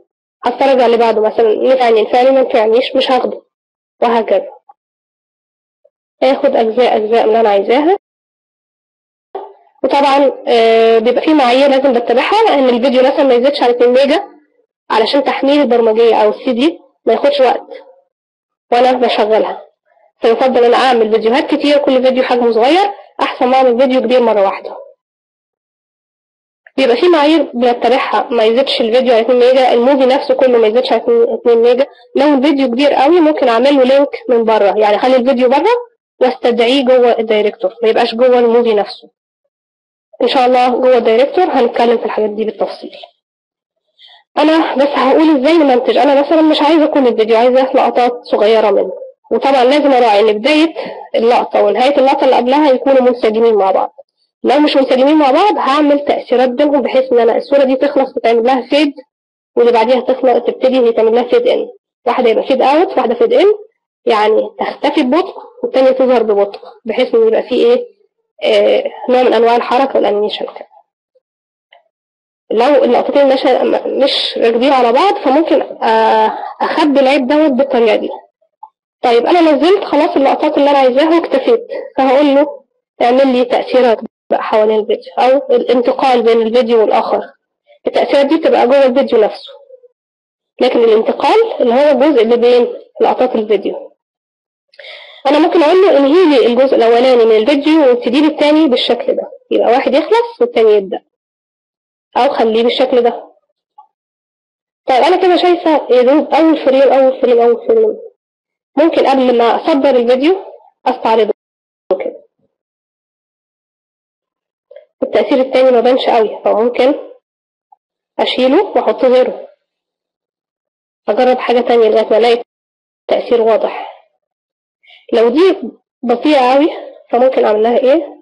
على اللي بعده مثلا ينفعني ينفعني ما ينفعنيش مش هاخده وهكذا. اخد أجزاء أجزاء من اللي أنا عايزاها. وطبعا آه، بيبقى في معايير لازم بتبعها ان الفيديو مثلا ما يزيدش على 2 ميجا علشان تحميل البرمجية أو السي دي ما ياخدش وقت وأنا بشغلها. فيفضل أنا أعمل فيديوهات كتير كل فيديو حجمه صغير أحسن ما أعمل فيديو كبير مرة واحدة. بيبقى في معايير بنتبعها ما يزيدش الفيديو على 2 ميجا ال movie نفسه كله ما يزيدش على 2 ميجا. لو الفيديو كبير قوي ممكن اعمل له link من بره يعني اخلي الفيديو بره واستدعيه جوه ال Director ما يبقاش جوه ال movie نفسه. إن شاء الله جوه ال Director هنتكلم في الحاجات دي بالتفصيل. أنا بس هقول إزاي نمنتج. أنا مثلا مش عايزة كل الفيديو عايزة لقطات صغيرة منه. وطبعا لازم أراعي إن بداية اللقطة ونهاية اللقطة اللي قبلها يكونوا منسجمين مع بعض. لو مش منسجمين مع بعض هعمل تأثيرات بينهم بحيث إن أنا الصورة دي تخلص وتعمل لها fade واللي بعديها تخلص تبتدي تعمل لها fade in واحدة يبقى fade out واحدة fade in يعني تختفي ببطء والتانية تظهر ببطء بحيث إن يبقى فيه إيه؟ آه، نوع من أنواع الحركة وال animation كده لو اللقطتين مش مش راكبين على بعض فممكن آه، أخبي العيب دوت بالطريقة دي. طيب أنا نزلت خلاص اللقطات اللي أنا عايزاها واكتفيت. فهقول له اعمل لي تأثيرات. بقى حوالين الفيديو. أو الانتقال بين الفيديو والآخر. التأثيرات دي بتبقى جوه الفيديو نفسه. لكن الانتقال اللي هو الجزء اللي بين لقطات الفيديو. أنا ممكن أقول له انهي لي الجزء الأولاني من الفيديو وابتدي لي الثاني بالشكل ده. يبقى واحد يخلص والثاني يبدأ. أو خليه بالشكل ده. طيب أنا كده شايفة يا دوب أول frame أول frame أول frame. ممكن قبل ما أصدر الفيديو أستعرضه كده التأثير التاني ما بانش قوي فممكن أشيله واحط غيره أجرب حاجة تانية لغاية ما ألاقي تأثير واضح. لو دي بطيئة قوي فممكن أعمل لها إيه؟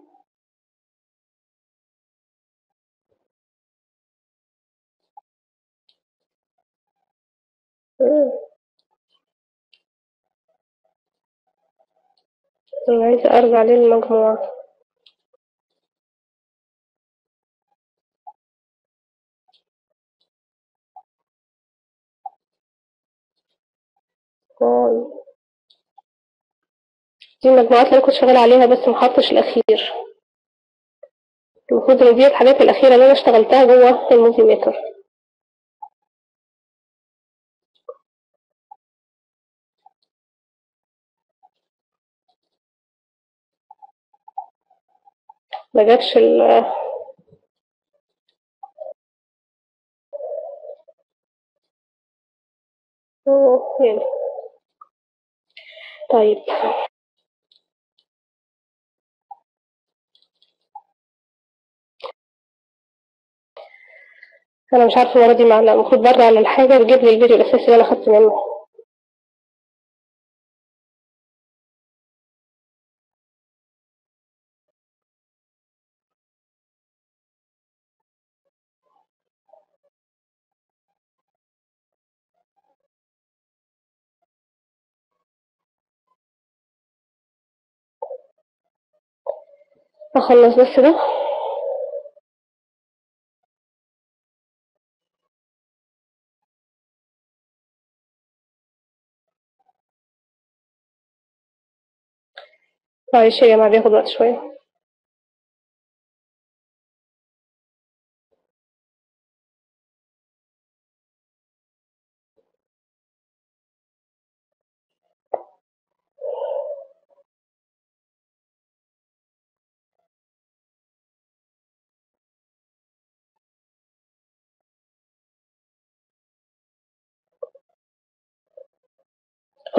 أنا عايزة أرجع للمجموعة. دي المجموعات اللي أنا كنت شغالة عليها بس محطش الأخير. المفروض إن دي الحاجات الأخيرة اللي أنا اشتغلتها جوه الموفي ميكر ما جاتش ال هنا طيب. أنا مش عارفة المره دي المفروض برجع للحاجه تجيب لي الفيديو الأساسي اللي أنا خدت منه. أخلص بس ده. معلش يا جماعة بياخد وقت شوية.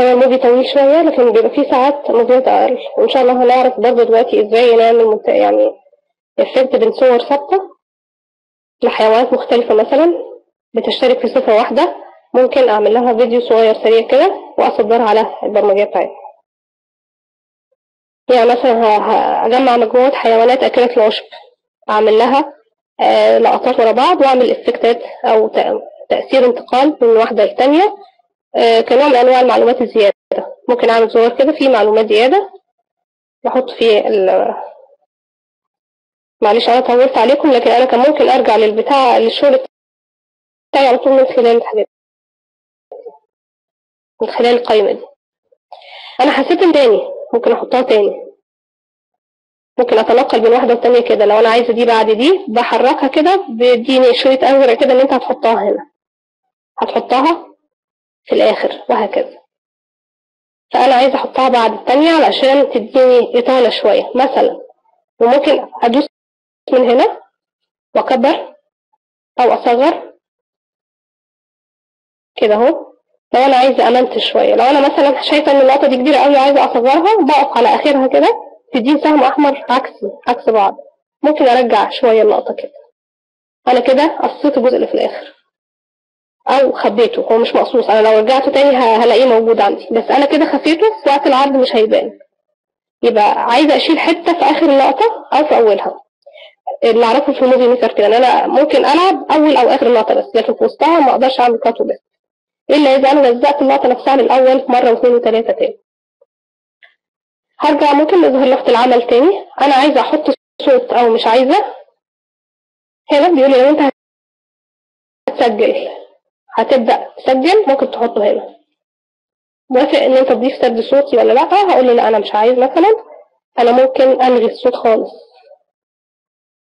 هو ال movie طويل شوية لكن بيبقى فيه ساعات movie ات أقل وإن شاء الله هنعرف برضه دلوقتي إزاي نعمل. يعني effect بين صور ثابتة لحيوانات مختلفة مثلا بتشترك في صفة واحدة. ممكن أعمل لها فيديو صغير سريع كده وأصدرها على البرمجية بتاعتي يعني مثلا ه- ه- أجمع مجموعة حيوانات أكلة العشب. أعمل لها آه، لقطات ورا بعض وأعمل effect ات أو تأ- تأثير انتقال من واحدة للتانية. كنوع من أنواع المعلومات الزيادة. ممكن أعمل صور كده فيه معلومات زيادة بحط فيه ال معلش أنا طولت عليكم لكن أنا كان ممكن أرجع للبتاع للشغل بتاعي على طول من خلال الحاجات من خلال القائمة دي. أنا حسيت إن تاني ممكن أحطها تاني. ممكن أتنقل بين واحدة والتانية كده. لو أنا عايزة دي بعد دي بحركها كده بيديني شريط أزرق كده إن أنت هتحطها هنا. هتحطها؟ في الآخر وهكذا. فأنا عايزة أحطها بعد التانية علشان تديني إطالة شوية. مثلا وممكن أدوس من هنا وأكبر أو أصغر. كده أهو. لو أنا عايزة أمنتج شوية. لو أنا مثلا شايفة إن اللقطة دي كبيرة أوي وعايزة أصغرها بقف على آخرها كده تديني سهم أحمر عكس عكس بعض. ممكن أرجع شوية اللقطة كده. أنا كده قصيت الجزء اللي في الآخر. أو خبيته هو مش مقصوص أنا لو رجعته تاني هلاقيه موجود عندي. بس أنا كده خفيته في وقت العرض مش هيبان. يبقى عايزة أشيل حتة في آخر اللقطة أو في أولها. اللي أعرفه في ال Movie Maker كده إن أنا ممكن ألعب أول أو آخر اللقطة بس. لكن في وسطها ما أقدرش أعمل cut بس إلا إذا أنا لزقت اللقطة نفسها من الأول مرة واثنين وثلاثة تاني. هرجع ممكن نظهر لوحة العمل تاني. أنا عايزة أحط صوت أو مش عايزة. هنا بيقول لو أنت هتسجل. هتبدأ تسجل ممكن تحطه هنا. موافق إن أنت تضيف سرد صوتي ولا لأ؟ هقول له لأ أنا مش عايز مثلا. أنا ممكن ألغي الصوت خالص.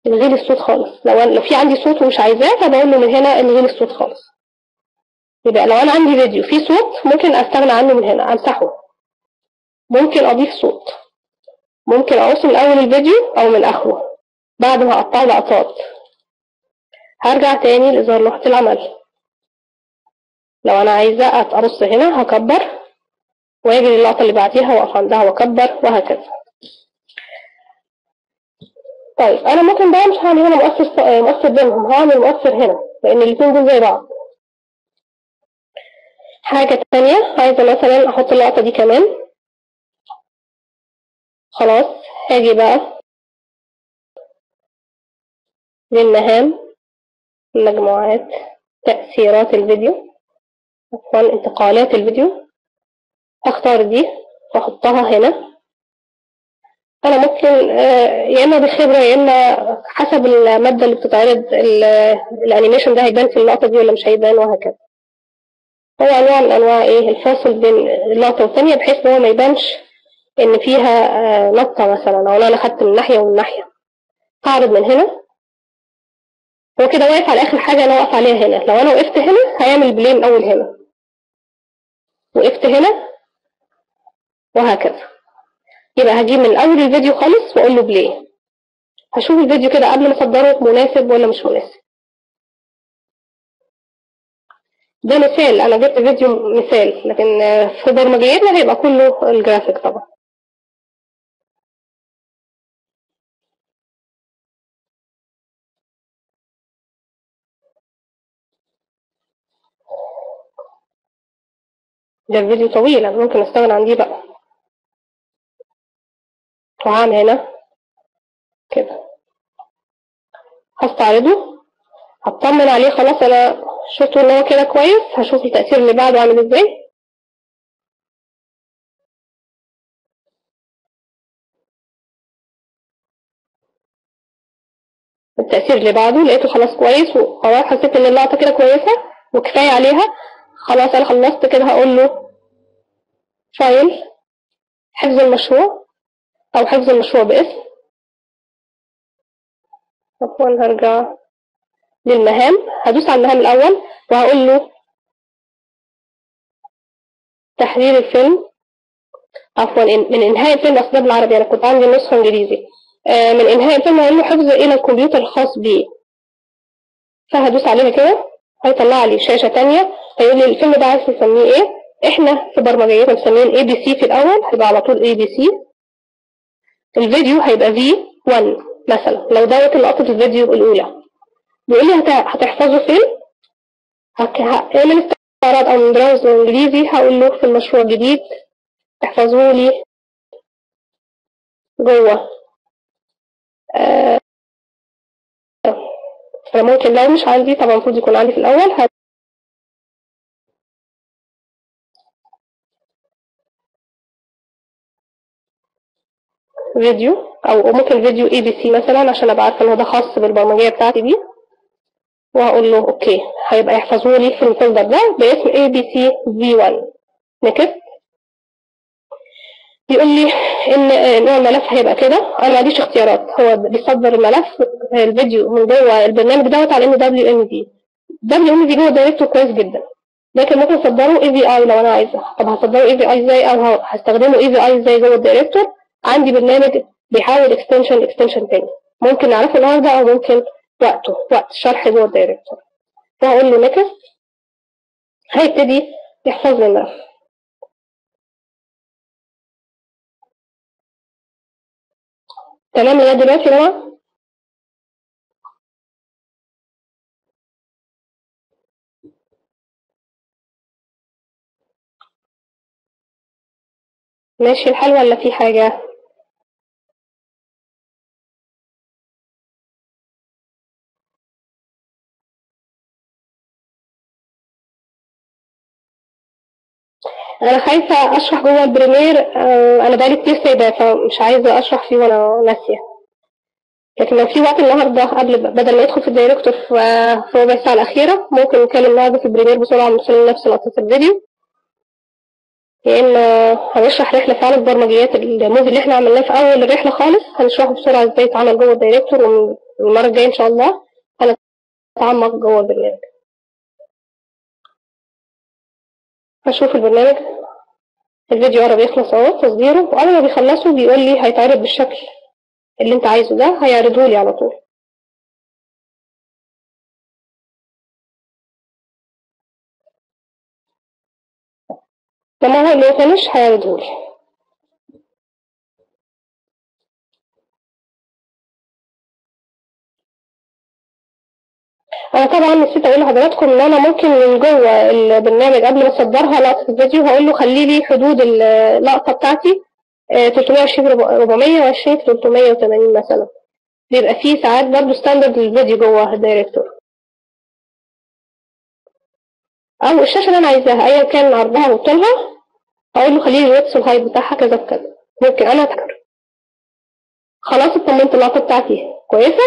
الغي لي الصوت خالص. لو لو في عندي صوت ومش عايزاه فبقول له من هنا الغي لي الصوت خالص. يبقى لو أنا عندي فيديو فيه صوت ممكن أستغنى عنه من هنا أمسحه. ممكن أضيف صوت. ممكن أقص من أول الفيديو أو من آخره. بعد ما أقطعه لقطات هرجع تاني لإظهار لوحة العمل. لو أنا عايزة أبص هنا هكبر وأجي للقطة اللي بعديها وأقف عندها وأكبر وهكذا. طيب أنا ممكن بقى مش هعمل هنا مؤثر مؤثر بينهم هعمل مؤثر هنا لأن الاتنين دول زي بعض. حاجة تانية عايزة مثلا أحط اللقطة دي كمان. خلاص هاجي بقى للمهام مجموعات تأثيرات الفيديو. عفوا انتقالات الفيديو. أختار دي واحطها هنا. أنا ممكن آه، يا إما بالخبره يا إما حسب المادة اللي بتتعرض ال- ال animation ده هيبان في اللقطة دي ولا مش هيبان وهكذا. هو أنواع من أنواع إيه الفاصل بين اللقطة والثانيه بحيث إن هو ما يبانش إن فيها آه، نقطة مثلا أو أنا خدت من ناحية ومن ناحية. هعرض من هنا. هو كده واقف على آخر حاجة أنا واقف عليها هنا. لو أنا وقفت هنا هيعمل play من أول هنا. وقفت هنا وهكذا. يبقى هجيب من اول الفيديو خالص وأقول له play. هشوف الفيديو كده قبل ما أصدره مناسب ولا مش مناسب. ده مثال أنا جبت فيديو مثال لكن في برمجيتنا هيبقى كله الجرافيك طبعا. ده الفيديو طويل أنا ممكن أستغنى عن دي بقى. وهعمل هنا. كده. هستعرضه. هطمن عليه خلاص أنا شفته إن هو كده كويس. هشوف التأثير اللي بعده عامل إزاي. التأثير اللي بعده لقيته خلاص كويس وخلاص حسيت إن اللقطة كده كويسة وكفاية عليها. خلاص أنا خلصت كده هقول له فايل حفظ المشروع أو حفظ المشروع باسم. عفوا هرجع للمهام. هدوس على المهام الأول وهقول له تحرير الفيلم. عفوا من إنهاء الفيلم أصدر بالعربي أنا كنت عندي نسخة إنجليزي. آه، من إنهاء الفيلم هقول له حفظ إلى الكمبيوتر الخاص بي فهدوس عليها كده. هيطلع لي شاشة تانية. هيقول لي الفيلم ده عايز تسميه إيه؟ إحنا في برمجيتنا مسميين ABC في الأول هيبقى على طول ABC الفيديو هيبقى V1 مثلا لو دوت لقطة الفيديو الأولى. بيقول لي هت- هتحفظه فين؟ هك- ه- من استعراض أو من browser إنجليزي هقول له في المشروع الجديد احفظوا لي جوه. آه، أنا ممكن لو مش عندي طبعا المفروض يكون عندي في الأول فيديو أو ممكن فيديو ABC مثلا عشان أبقى عارفة إن هو ده خاص بالبرمجية بتاعتي دي. وهقول له OK هيبقى يحفظوا لي في ال folder ده باسم ABC V1 next بيقول لي إن نوع الملف هيبقى كده. أنا ما عنديش اختيارات. هو بيصدر الملف الفيديو من جوه البرنامج دوت على انه دبليو إم في دبليو إم في جوه دايركتور كويس جدا. لكن ممكن أصدره AVI لو أنا عايزة. طب هصدره AVI إزاي؟ أو هستخدمه AVI إزاي جوه ال Director؟ عندي برنامج بيحول extension extension تاني. ممكن نعرفه النهارده أو ممكن وقته وقت الشرح جوه ال Director فهقول له next هيبتدي يحفظ لي الملف تمام لغايه دلوقتي يا ماشي الحال ولا في حاجة؟ أنا خايفة أشرح جوه البريمير أنا بقالي كتير سايباه فمش عايزة أشرح فيه وأنا ناسية. لكن لو في وقت النهارده قبل بدل ما يدخل في ال Director في ربع ساعه الأخيرة ممكن نتكلم النهارده في ال Premiere بسرعة نوصل لنفس لقطة الفيديو. يا اما هنشرح رحلة فعلا برمجيات ال movie اللي إحنا عملناه في أول الرحلة خالص. هنشرحه بسرعة إزاي يتعمل جوه ال Director والمرة الجاية إن شاء الله هنتعمق جوه البرنامج. هشوف البرنامج. الفيديو قرب يخلص اهو تصديره. واول ما بيخلصه بيقول لي هيتعرض بالشكل اللي انت عايزه ده هيعرضه لي على طول. لما هو اللي فينش هيعرضه لي أنا طبعا نسيت أقول لحضراتكم إن أنا ممكن من جوه البرنامج قبل ما اصدرها لقطه الفيديو هقول له خلي لي حدود اللقطة بتاعتي آه، 320 420 380 مثلا. بيبقى فيه ساعات برضه standard للفيديو جوه ال Director أو الشاشة اللي أنا عايزاها ايا كان عرضها وطولها أقول له خلي لي الويتس والهايت بتاعها كذا بكذا ممكن أنا اتكر خلاص اطمنت اللقطة بتاعتي. كويسة؟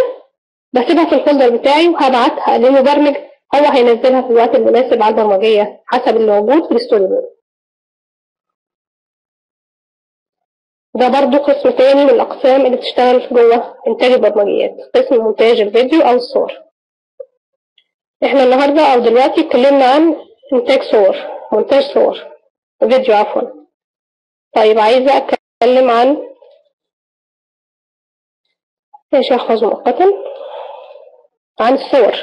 بسيبها في ال folder بتاعي وهبعتها للمبرمج هو هينزلها في الوقت المناسب على البرمجية حسب اللي موجود في ال storyboard ده برضو قسم تاني من الأقسام اللي بتشتغل جوه إنتاج البرمجيات قسم مونتاج الفيديو أو الصور. إحنا النهاردة أو دلوقتي اتكلمنا عن إنتاج صور مونتاج صور فيديو عفوا. طيب عايزة أتكلم عن ماشي أحفظ مؤقتا؟ عن الصور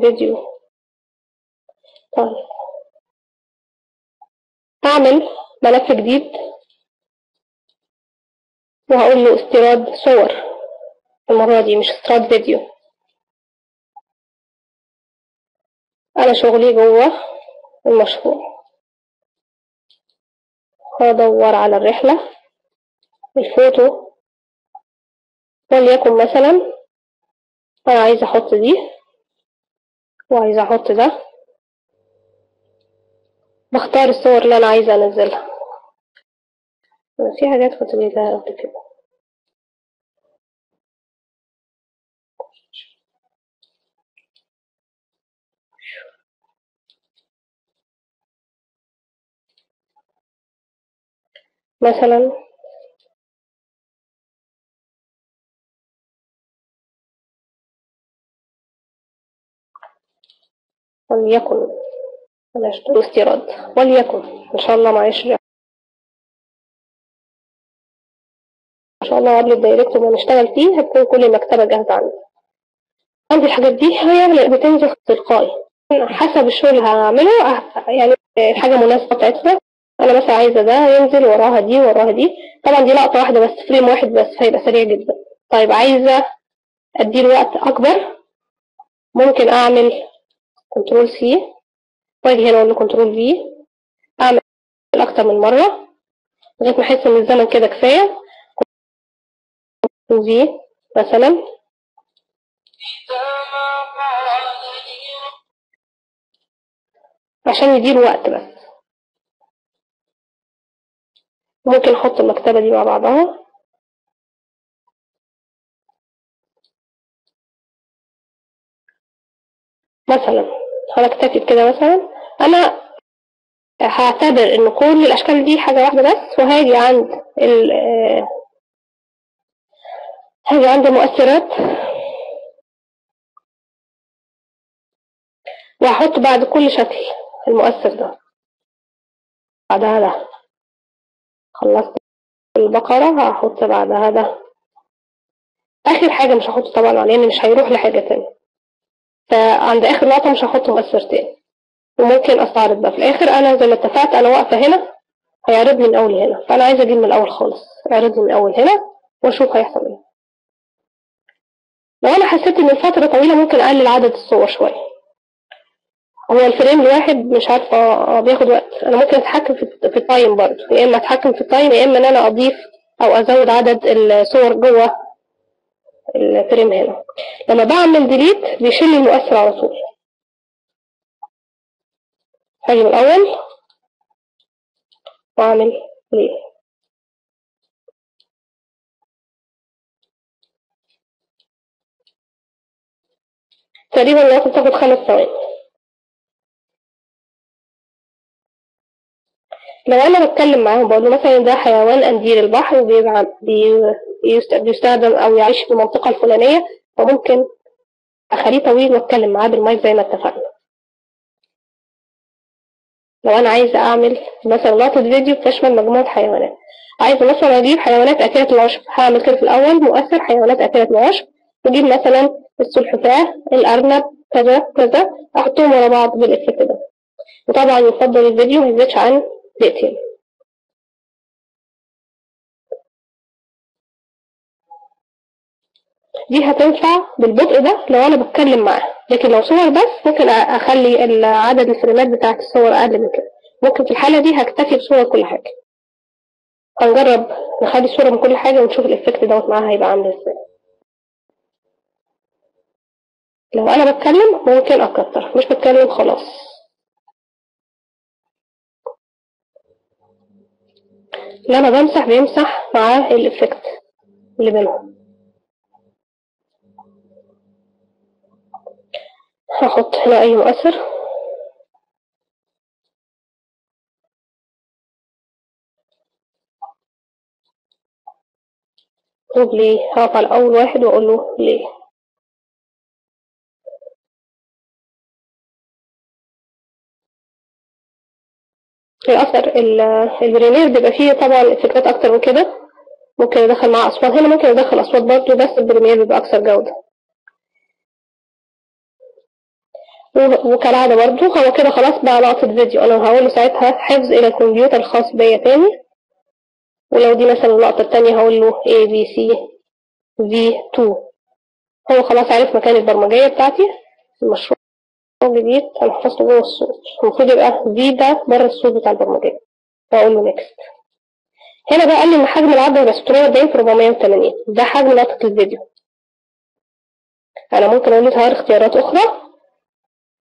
فيديو طيب هعمل ملف جديد. وهقول له استيراد صور. المرة دي مش استيراد فيديو. أنا شغلي جوه المشروع. هدور على الرحلة. الفوتو. وليكن مثلا أنا عايزة أحط دي وعايزة أحط ده. بختار الصور اللي أنا عايزة أنزلها. في حاجات كنت جايبها قبل كده. مثلا وليكن بلاش تقول استيراد وليكن إن شاء الله معيش إن شاء الله قبل الدايركت ما نشتغل فيه هتكون كل المكتبة جاهزة عندي. عندي الحاجات دي. هي بتنزل تلقائي. حسب الشغل اللي هعمله يعني الحاجة مناسبة بتاعتها أنا مثلا عايزة ده ينزل وراها دي وراها دي. طبعا دي لقطة واحدة بس frame واحد بس هيبقى سريع جدا. طيب عايزة اديله وقت أكبر؟ ممكن أعمل control C واجي هنا أقول له control V أعمل أكتر من مرة. لغاية ما أحس إن الزمن كده كفاية. في مثلا. عشان يديله وقت بس. ممكن أحط المكتبة دي مع بعضها. مثلا هنكتفي بكده مثلا أنا هعتبر إن كل الأشكال دي حاجة واحدة بس وهاجي عند ال هاجي عند المؤثرات وهحط بعد كل شكل المؤثر ده. بعدها ده. خلصت البقرة هحط بعدها ده. آخر حاجة مش هحط طبعا لأن مش هيروح لحاجة تانية. فعند آخر لقطة مش هحط تاني وممكن أستعرض ده في الآخر أنا زي ما اتفقت أنا واقفة هنا هيعرض من أول هنا. فأنا عايزة أجيب من الأول خالص. اعرض من أول هنا وأشوف هيحصل إيه. لو أنا حسيت إن الفترة طويلة ممكن أقلل عدد الصور شوية. هو ال frame الواحد مش عارفة آه، بياخد وقت. أنا ممكن أتحكم في ال time برضه. يا إما أتحكم في ال time يا إما إن أنا أضيف أو أزود عدد الصور جوه ال frame هنا. لما بعمل delete بيشيل لي المؤثر على طول. هاجي من الأول وأعمل ليه تقريبا الوقت بتاخد خمس ثواني. لو أنا بتكلم معاهم بقول له مثلا ده حيوان قنديل البحر بيستخدم أو يعيش في المنطقة الفلانية فممكن أخليه طويل وأتكلم معاه بالمايك زي ما اتفقنا. لو أنا عايزة أعمل مثلا لقطة فيديو بتشمل مجموعة حيوانات. عايزة مثلا أجيب حيوانات اكلة العشب هعمل كده في الأول مؤثر حيوانات اكلة العشب واجيب مثلا السلحفاة الأرنب كذا كذا أحطهم ورا بعض بالإفكت ده. وطبعا يفضل الفيديو ما يزيدش عن دقيقتين دي هتنفع بالبطء ده لو أنا بتكلم معاه. لكن لو صور بس ممكن أخلي عدد الفريمات بتاعت الصور أقل من كده. ممكن في الحالة دي هكتفي بصور كل حاجة. هنجرب نخلي صورة من كل حاجة ونشوف ال effect دوت معاها هيبقى عامل إزاي. لو أنا بتكلم ممكن أكتر. مش بتكلم خلاص. لما بمسح بيمسح مع ال effect اللي بينهم. هحط هنا أي مؤثر. وبليه هقف على أول واحد وأقول له ليه. الأثر ال- ال Premiere بيبقى فيه طبعا effect ات أكتر من كده. ممكن أدخل معاه أصوات هنا ممكن أدخل أصوات برضه بس ال Premiere بيبقى أكثر جودة. وكالعادة برضه هو كده خلاص بقى لقطة فيديو. أنا هقول له ساعتها حفظ إلى الكمبيوتر الخاص بيا تاني. ولو دي مثلا اللقطة التانية هقول له A B C V2 هو خلاص عارف مكان البرمجية بتاعتي المشروع. الجديد أنا حفظته جوه الصوت. المفروض يبقى V ده بره الصوت بتاع البرمجية وأقول له next. هنا بقى قال لي إن حجم العرض هيبقى 640 في 480 ده حجم لقطة الفيديو. أنا ممكن أقول له اختيارات أخرى.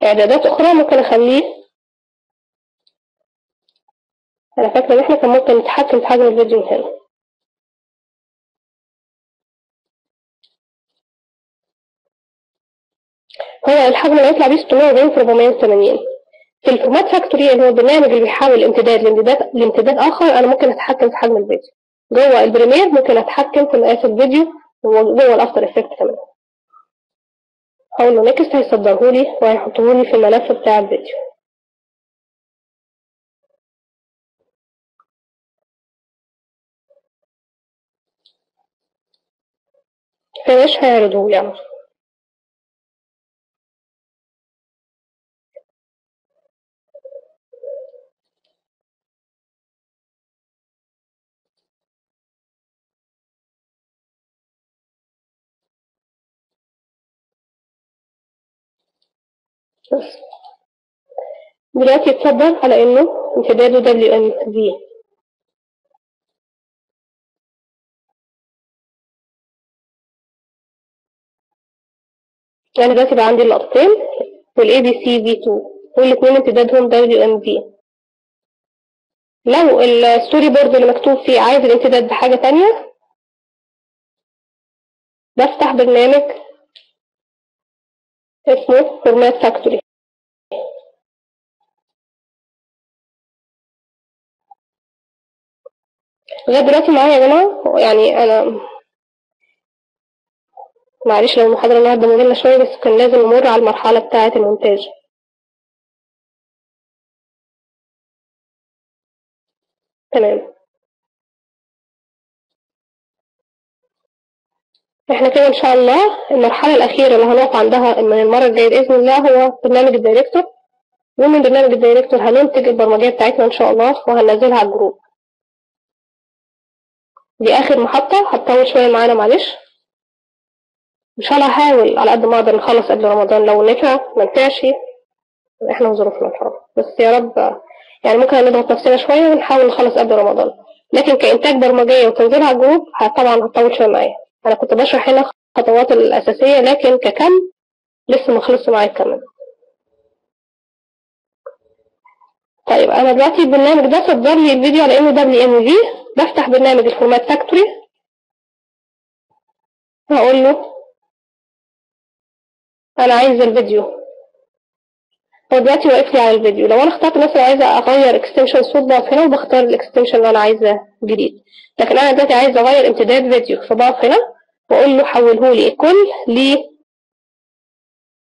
إعدادات أخرى ممكن أخليه. أنا فاكرة إن إحنا كان ممكن نتحكم في حجم الفيديو من هنا. هو الحجم اللي هيطلع بيه 640 في 480 في ال Format Factory اللي هو البرنامج اللي بيحول الامتداد لامتداد لامتداد آخر أنا ممكن أتحكم في حجم الفيديو. جوه ال Premiere ممكن أتحكم في مقاس الفيديو وجوه ال After Effect كمان. هقول له next هيصدره لي وهيحطه لي في الملف بتاع الفيديو. فينش هيعرضه لي على طول. دلوقتي يتصدر على انه امتداده WMV يعني دلوقتي بقى عندي اللقطتين وال ABC V 2 والاثنين امتدادهم WMV لو ال storyboard اللي مكتوب فيه عايز الامتداد بحاجة تانية بفتح برنامج اسمه Format Factory لغاية دلوقتي معايا يا جماعة. يعني أنا معلش لو المحاضرة النهاردة مملة شوية بس كان لازم نمر على المرحلة بتاعة المونتاج. تمام. إحنا كده إن شاء الله المرحلة الأخيرة اللي هنقف عندها من المرة الجاية بإذن الله هو برنامج ال Director. ومن برنامج ال Director هننتج البرمجية بتاعتنا إن شاء الله وهننزلها على ال group. دي آخر محطة هتطول شوية معانا معلش. إن شاء الله هحاول على قد ما أقدر نخلص قبل رمضان لو نفع ما نفعش إحنا وظروفنا إن شاء الله بس يا رب يعني ممكن نضغط نفسنا شوية ونحاول نخلص قبل رمضان. لكن كإنتاج برمجية وتنزيلها على الجروب طبعا هتطول شوية معايا. أنا كنت بشرح هنا الخطوات الأساسية لكن ككم لسه ما خلصش معايا كمان طيب أنا دلوقتي البرنامج ده صدر لي الفيديو على إنه WMV بفتح برنامج ال Format Factory. هقول له أنا عايز الفيديو. هو دلوقتي واقف لي على الفيديو. لو أنا اخترت مثلا عايزة أغير extension صوت بقف هنا وبختار ال extension اللي أنا عايزاه جديد. لكن أنا دلوقتي عايزة أغير امتداد فيديو فبقف هنا وأقول له حوله لي كل ل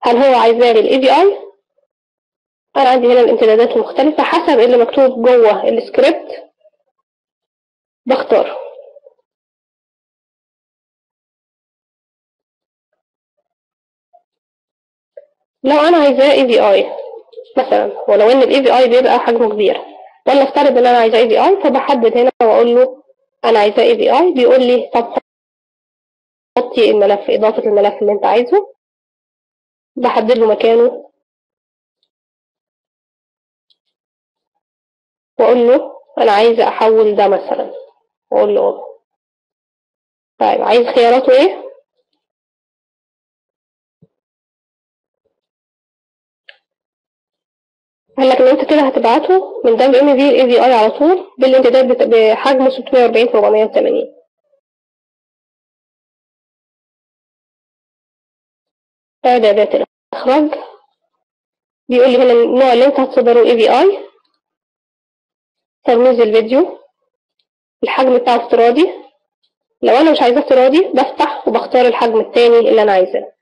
هل هو عايزاه لل AVI أنا عندي هنا الامتدادات المختلفة حسب اللي مكتوب جوه السكريبت. بختاره لو أنا عايزاه AVI مثلا ولو إن ال AVI بيبقى حجمه كبير ولا أفترض إن أنا عايزاه AVI فبحدد هنا وأقول له أنا عايزاه AVI بيقول لي طب حطي الملف إضافة الملف اللي أنت عايزه. بحدد له مكانه. وأقول له أنا عايزة أحول ده مثلا وأقول له أوه. طيب عايز خياراته إيه؟ قال لك إن أنت كده هتبعته من دبليو إم في الإي في أي على طول بالامتداد بحجم 640 في 480 إعدادات الإخراج بيقول لي هنا النوع اللي أنت هتصدره اي في اي ترميز الفيديو الحجم بتاعه افتراضي. لو أنا مش عايزاه افتراضي بفتح وبختار الحجم التاني اللي أنا عايزاه.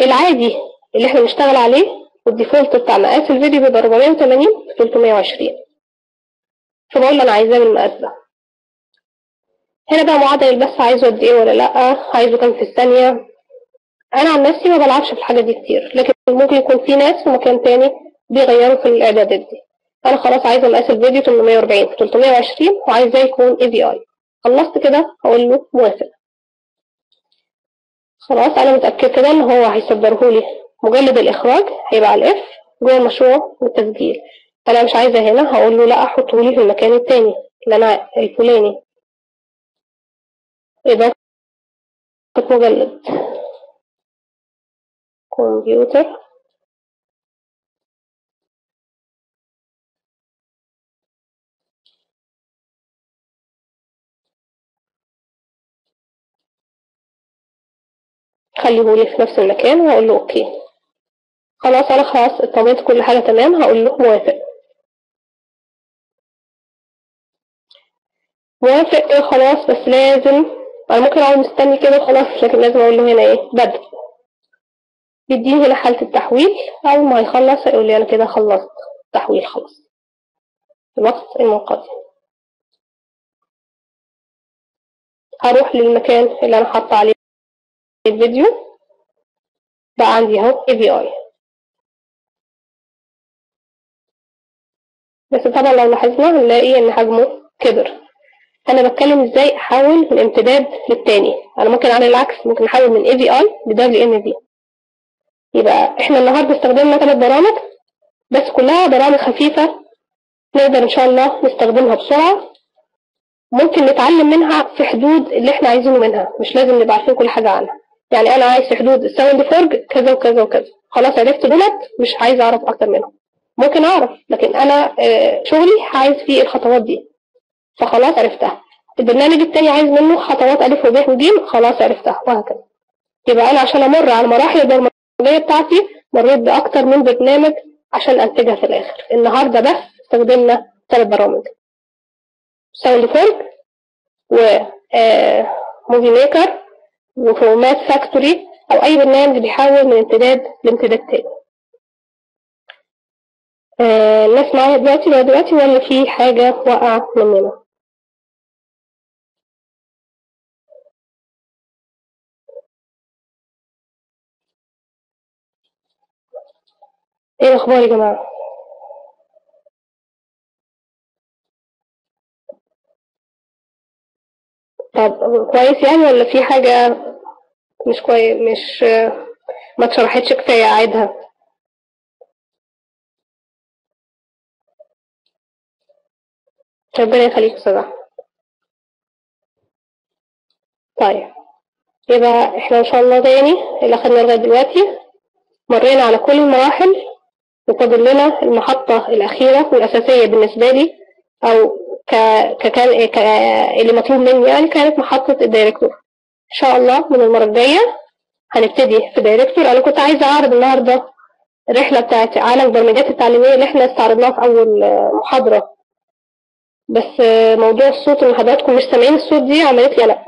العادي اللي إحنا بنشتغل عليه والديفولت بتاع مقاس الفيديو بيبقى 480 في 320 فبقول له أنا عايزاه بالمقاس ده. هنا بقى معدل البث عايزه قد إيه ولا لأ؟ عايزه كام في الثانية؟ أنا عن نفسي ما بلعبش في الحاجة دي كتير لكن ممكن يكون في ناس في مكان تاني بيغيروا في الإعدادات دي. أنا خلاص عايزة مقاس الفيديو 840 في 320 وعايزاه يكون اي في اي خلصت كده هقول له موافق. خلاص أنا متاكد كده إن هو هيصدره لي. مجلد الإخراج هيبقى على الإف جوه المشروع والتسجيل. أنا مش عايزة هنا هقول له لا احطه لي في المكان التاني اللي أنا الفلاني. إضافة مجلد. كمبيوتر. خليهولي في نفس المكان وهقول له أوكي. خلاص أنا خلاص اطمنت كل حاجة تمام هقول له موافق. موافق إيه خلاص بس لازم أنا ممكن أقعد مستني كده خلاص لكن لازم أقول له هنا إيه بدء بيديني هنا حالة التحويل أول ما هيخلص هيقول لي أنا كده خلصت تحويل خلاص. الوقت المنقضي هروح للمكان اللي أنا حاطه عليه. الفيديو. بقى عندي اهو اي في اي بس طبعا لو لاحظنا هنلاقي إن حجمه كبر. أنا بتكلم إزاي أحول من امتداد للتاني؟ أنا ممكن على العكس ممكن أحول من AVI ل WMV يبقى إحنا النهارده استخدمنا ثلاث برامج بس كلها برامج خفيفة نقدر إن شاء الله نستخدمها بسرعة. ممكن نتعلم منها في حدود اللي إحنا عايزينه منها مش لازم نبقى عارفين كل حاجة عنها. يعني أنا عايز في حدود ال Sound Forge كذا وكذا وكذا. خلاص عرفت دولت مش عايز أعرف أكتر منهم. ممكن أعرف لكن أنا آه، شغلي عايز فيه الخطوات دي. فخلاص عرفتها. البرنامج التاني عايز منه خطوات ألف وب وج خلاص عرفتها وهكذا. يبقى أنا عشان أمر على المراحل البرمجية بتاعتي مريت بأكتر من برنامج عشان أنتجها في الآخر. النهارده بس استخدمنا ثلاث برامج. Sound Forge و Movie Maker وفورمات فاكتوري أو أي برنامج بيحول من امتداد لامتداد تاني. آه، الناس معايا دلوقتي؟ ولا دلوقتي ولا في حاجة واقعة مننا؟ إيه الأخبار يا جماعة؟ طب كويس يعني ولا في حاجة مش كويس مش ما اتشرحتش كفاية اعيدها ربنا يخليك أحمد. طيب. يبقى إحنا إن شاء الله تاني اللي اخدنا لغاية دلوقتي. مرينا على كل المراحل وفاضل لنا المحطة الأخيرة والأساسية بالنسبة لي أو ك... ككان ك... اللي مطلوب مني يعني كانت محطة ال Director. إن شاء الله من المرة الجاية هنبتدي في Director أنا كنت عايزة أعرض النهاردة الرحلة بتاعت عالم البرمجيات التعليمية اللي إحنا استعرضناها في أول آه، محاضرة. بس آه، موضوع الصوت اللي حضراتكم مش سامعين الصوت دي عملت لي قلق.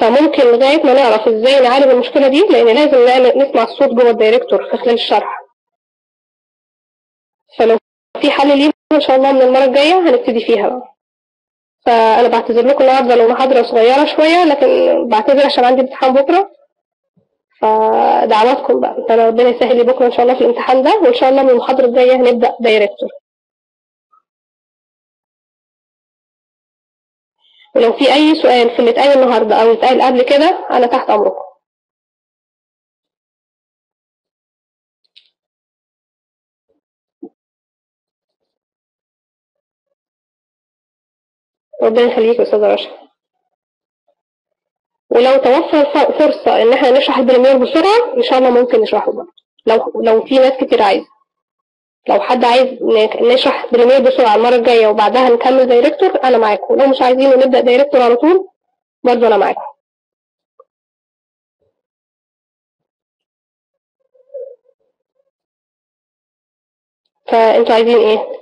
فممكن لغاية ما نعرف إزاي نعالج المشكلة دي لأن لازم نسمع الصوت جوه ال Director في خلال الشرح. فلو في حل ليه إن شاء الله من المرة الجاية هنبتدي فيها بقى. فأنا بعتذر لكم النهاردة لو محاضرة صغيرة شوية لكن بعتذر عشان عندي امتحان بكرة. فدعواتكم بقى فأنا ربنا يسهل لي بكرة إن شاء الله في الامتحان ده وإن شاء الله من المحاضرة الجاية هنبدأ دايركتور. ولو في أي سؤال في اللي اتقال النهاردة أو اتقال قبل كده أنا تحت أمركم. ربنا يخليك يا أستاذة رشا. ولو توفر ف- فرصة إن إحنا نشرح ال Premiere بسرعة إن شاء الله ممكن نشرحه برضه لو لو في ناس كتير عايزة. لو حد عايز نشرح Premiere بسرعة المرة الجاية وبعدها نكمل Director أنا معاكم. لو مش عايزين نبدأ Director على طول برضه أنا معاكم. فأنتوا عايزين إيه؟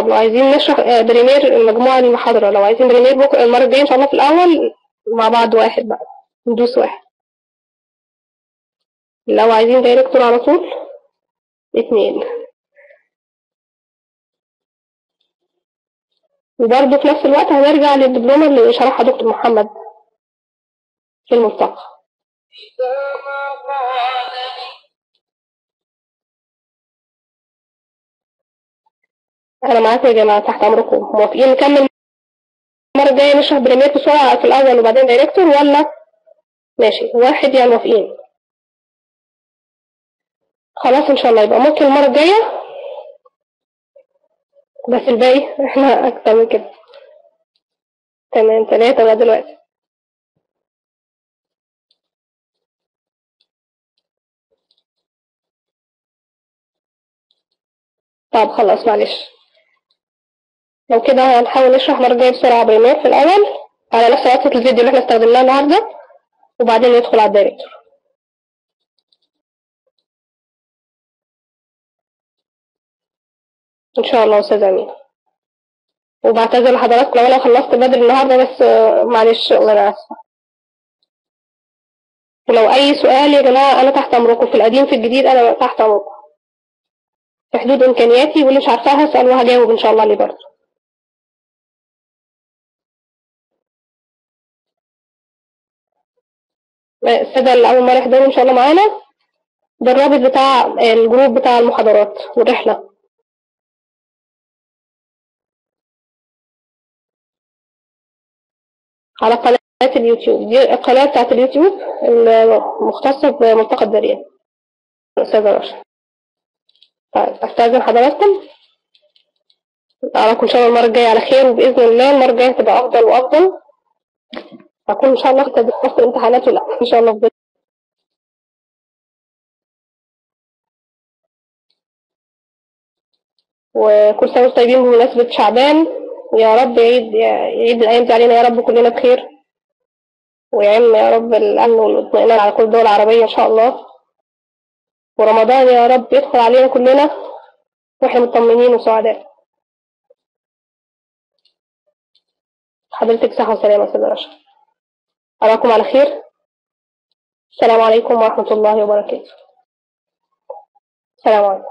طب لو عايزين نشرح آه، Premiere مجموعة المحاضرة لو عايزين Premiere بكرة المرة الجاية إن شاء الله في الأول مع بعض واحد بقى ندوس واحد. لو عايزين Director على طول اتنين. وبرضه في نفس الوقت هنرجع للدبلومة اللي شرحها دكتور محمد في الملتقى. أنا معاكم يا جماعة تحت أمركم. موافقين نكمل المرة الجاية نشرح Premiere بسرعة في الأول وبعدين Director ولا؟ ماشي واحد يعني موافقين. خلاص إن شاء الله يبقى ممكن المرة الجاية. بس الباقي إحنا أكتر من كده. تمام تلاتة لغاية دلوقتي. طب خلاص معلش. لو كده هنحاول نشرح مرة جاية بسرعة Premiere في الأول على نفس وصفة الفيديو اللي إحنا استخدمناه النهاردة وبعدين ندخل على ال Director. إن شاء الله أستاذ أمين وبعتذر لحضراتكم لو أنا خلصت بدري النهاردة بس آه، معلش أنا آسفة ولو أي سؤال يا جماعة أنا تحت أمركم. في القديم في الجديد أنا تحت أمركم. في حدود إمكانياتي واللي مش عارفاها هسأل وهجاوب إن شاء الله عليه برضه. السادة اللي أول مرة يحضروا إن شاء الله معانا. ده الرابط بتاع الجروب بتاع المحاضرات والرحلة. على قناة اليوتيوب. دي القناة بتاعت اليوتيوب المختصة بمنطقة الدريان أستاذة رشا. طيب أستاذن حضراتكم. أراكم إن شاء الله المرة الجاية على خير وبإذن الله المرة الجاية تبقى أفضل وأفضل. أكون إن شاء الله كنت درست امتحانات ولا إن شاء الله بجد وكل سنة وإنتم طيبين بمناسبة شعبان. يا رب يعيد يعيد الأيام دي علينا. يا رب كلنا بخير. ويعم يا رب الأمن والاطمئنان على كل الدول العربية إن شاء الله. ورمضان يا رب يدخل علينا كلنا. وإحنا مطمنين وسعداء. حضرتك صحة وسلامة يا أستاذة رشا. أراكم على خير. السلام عليكم ورحمة الله وبركاته. السلام عليكم.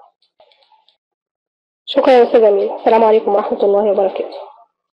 شكرا يا أستاذ أمين السلام عليكم ورحمة الله وبركاته.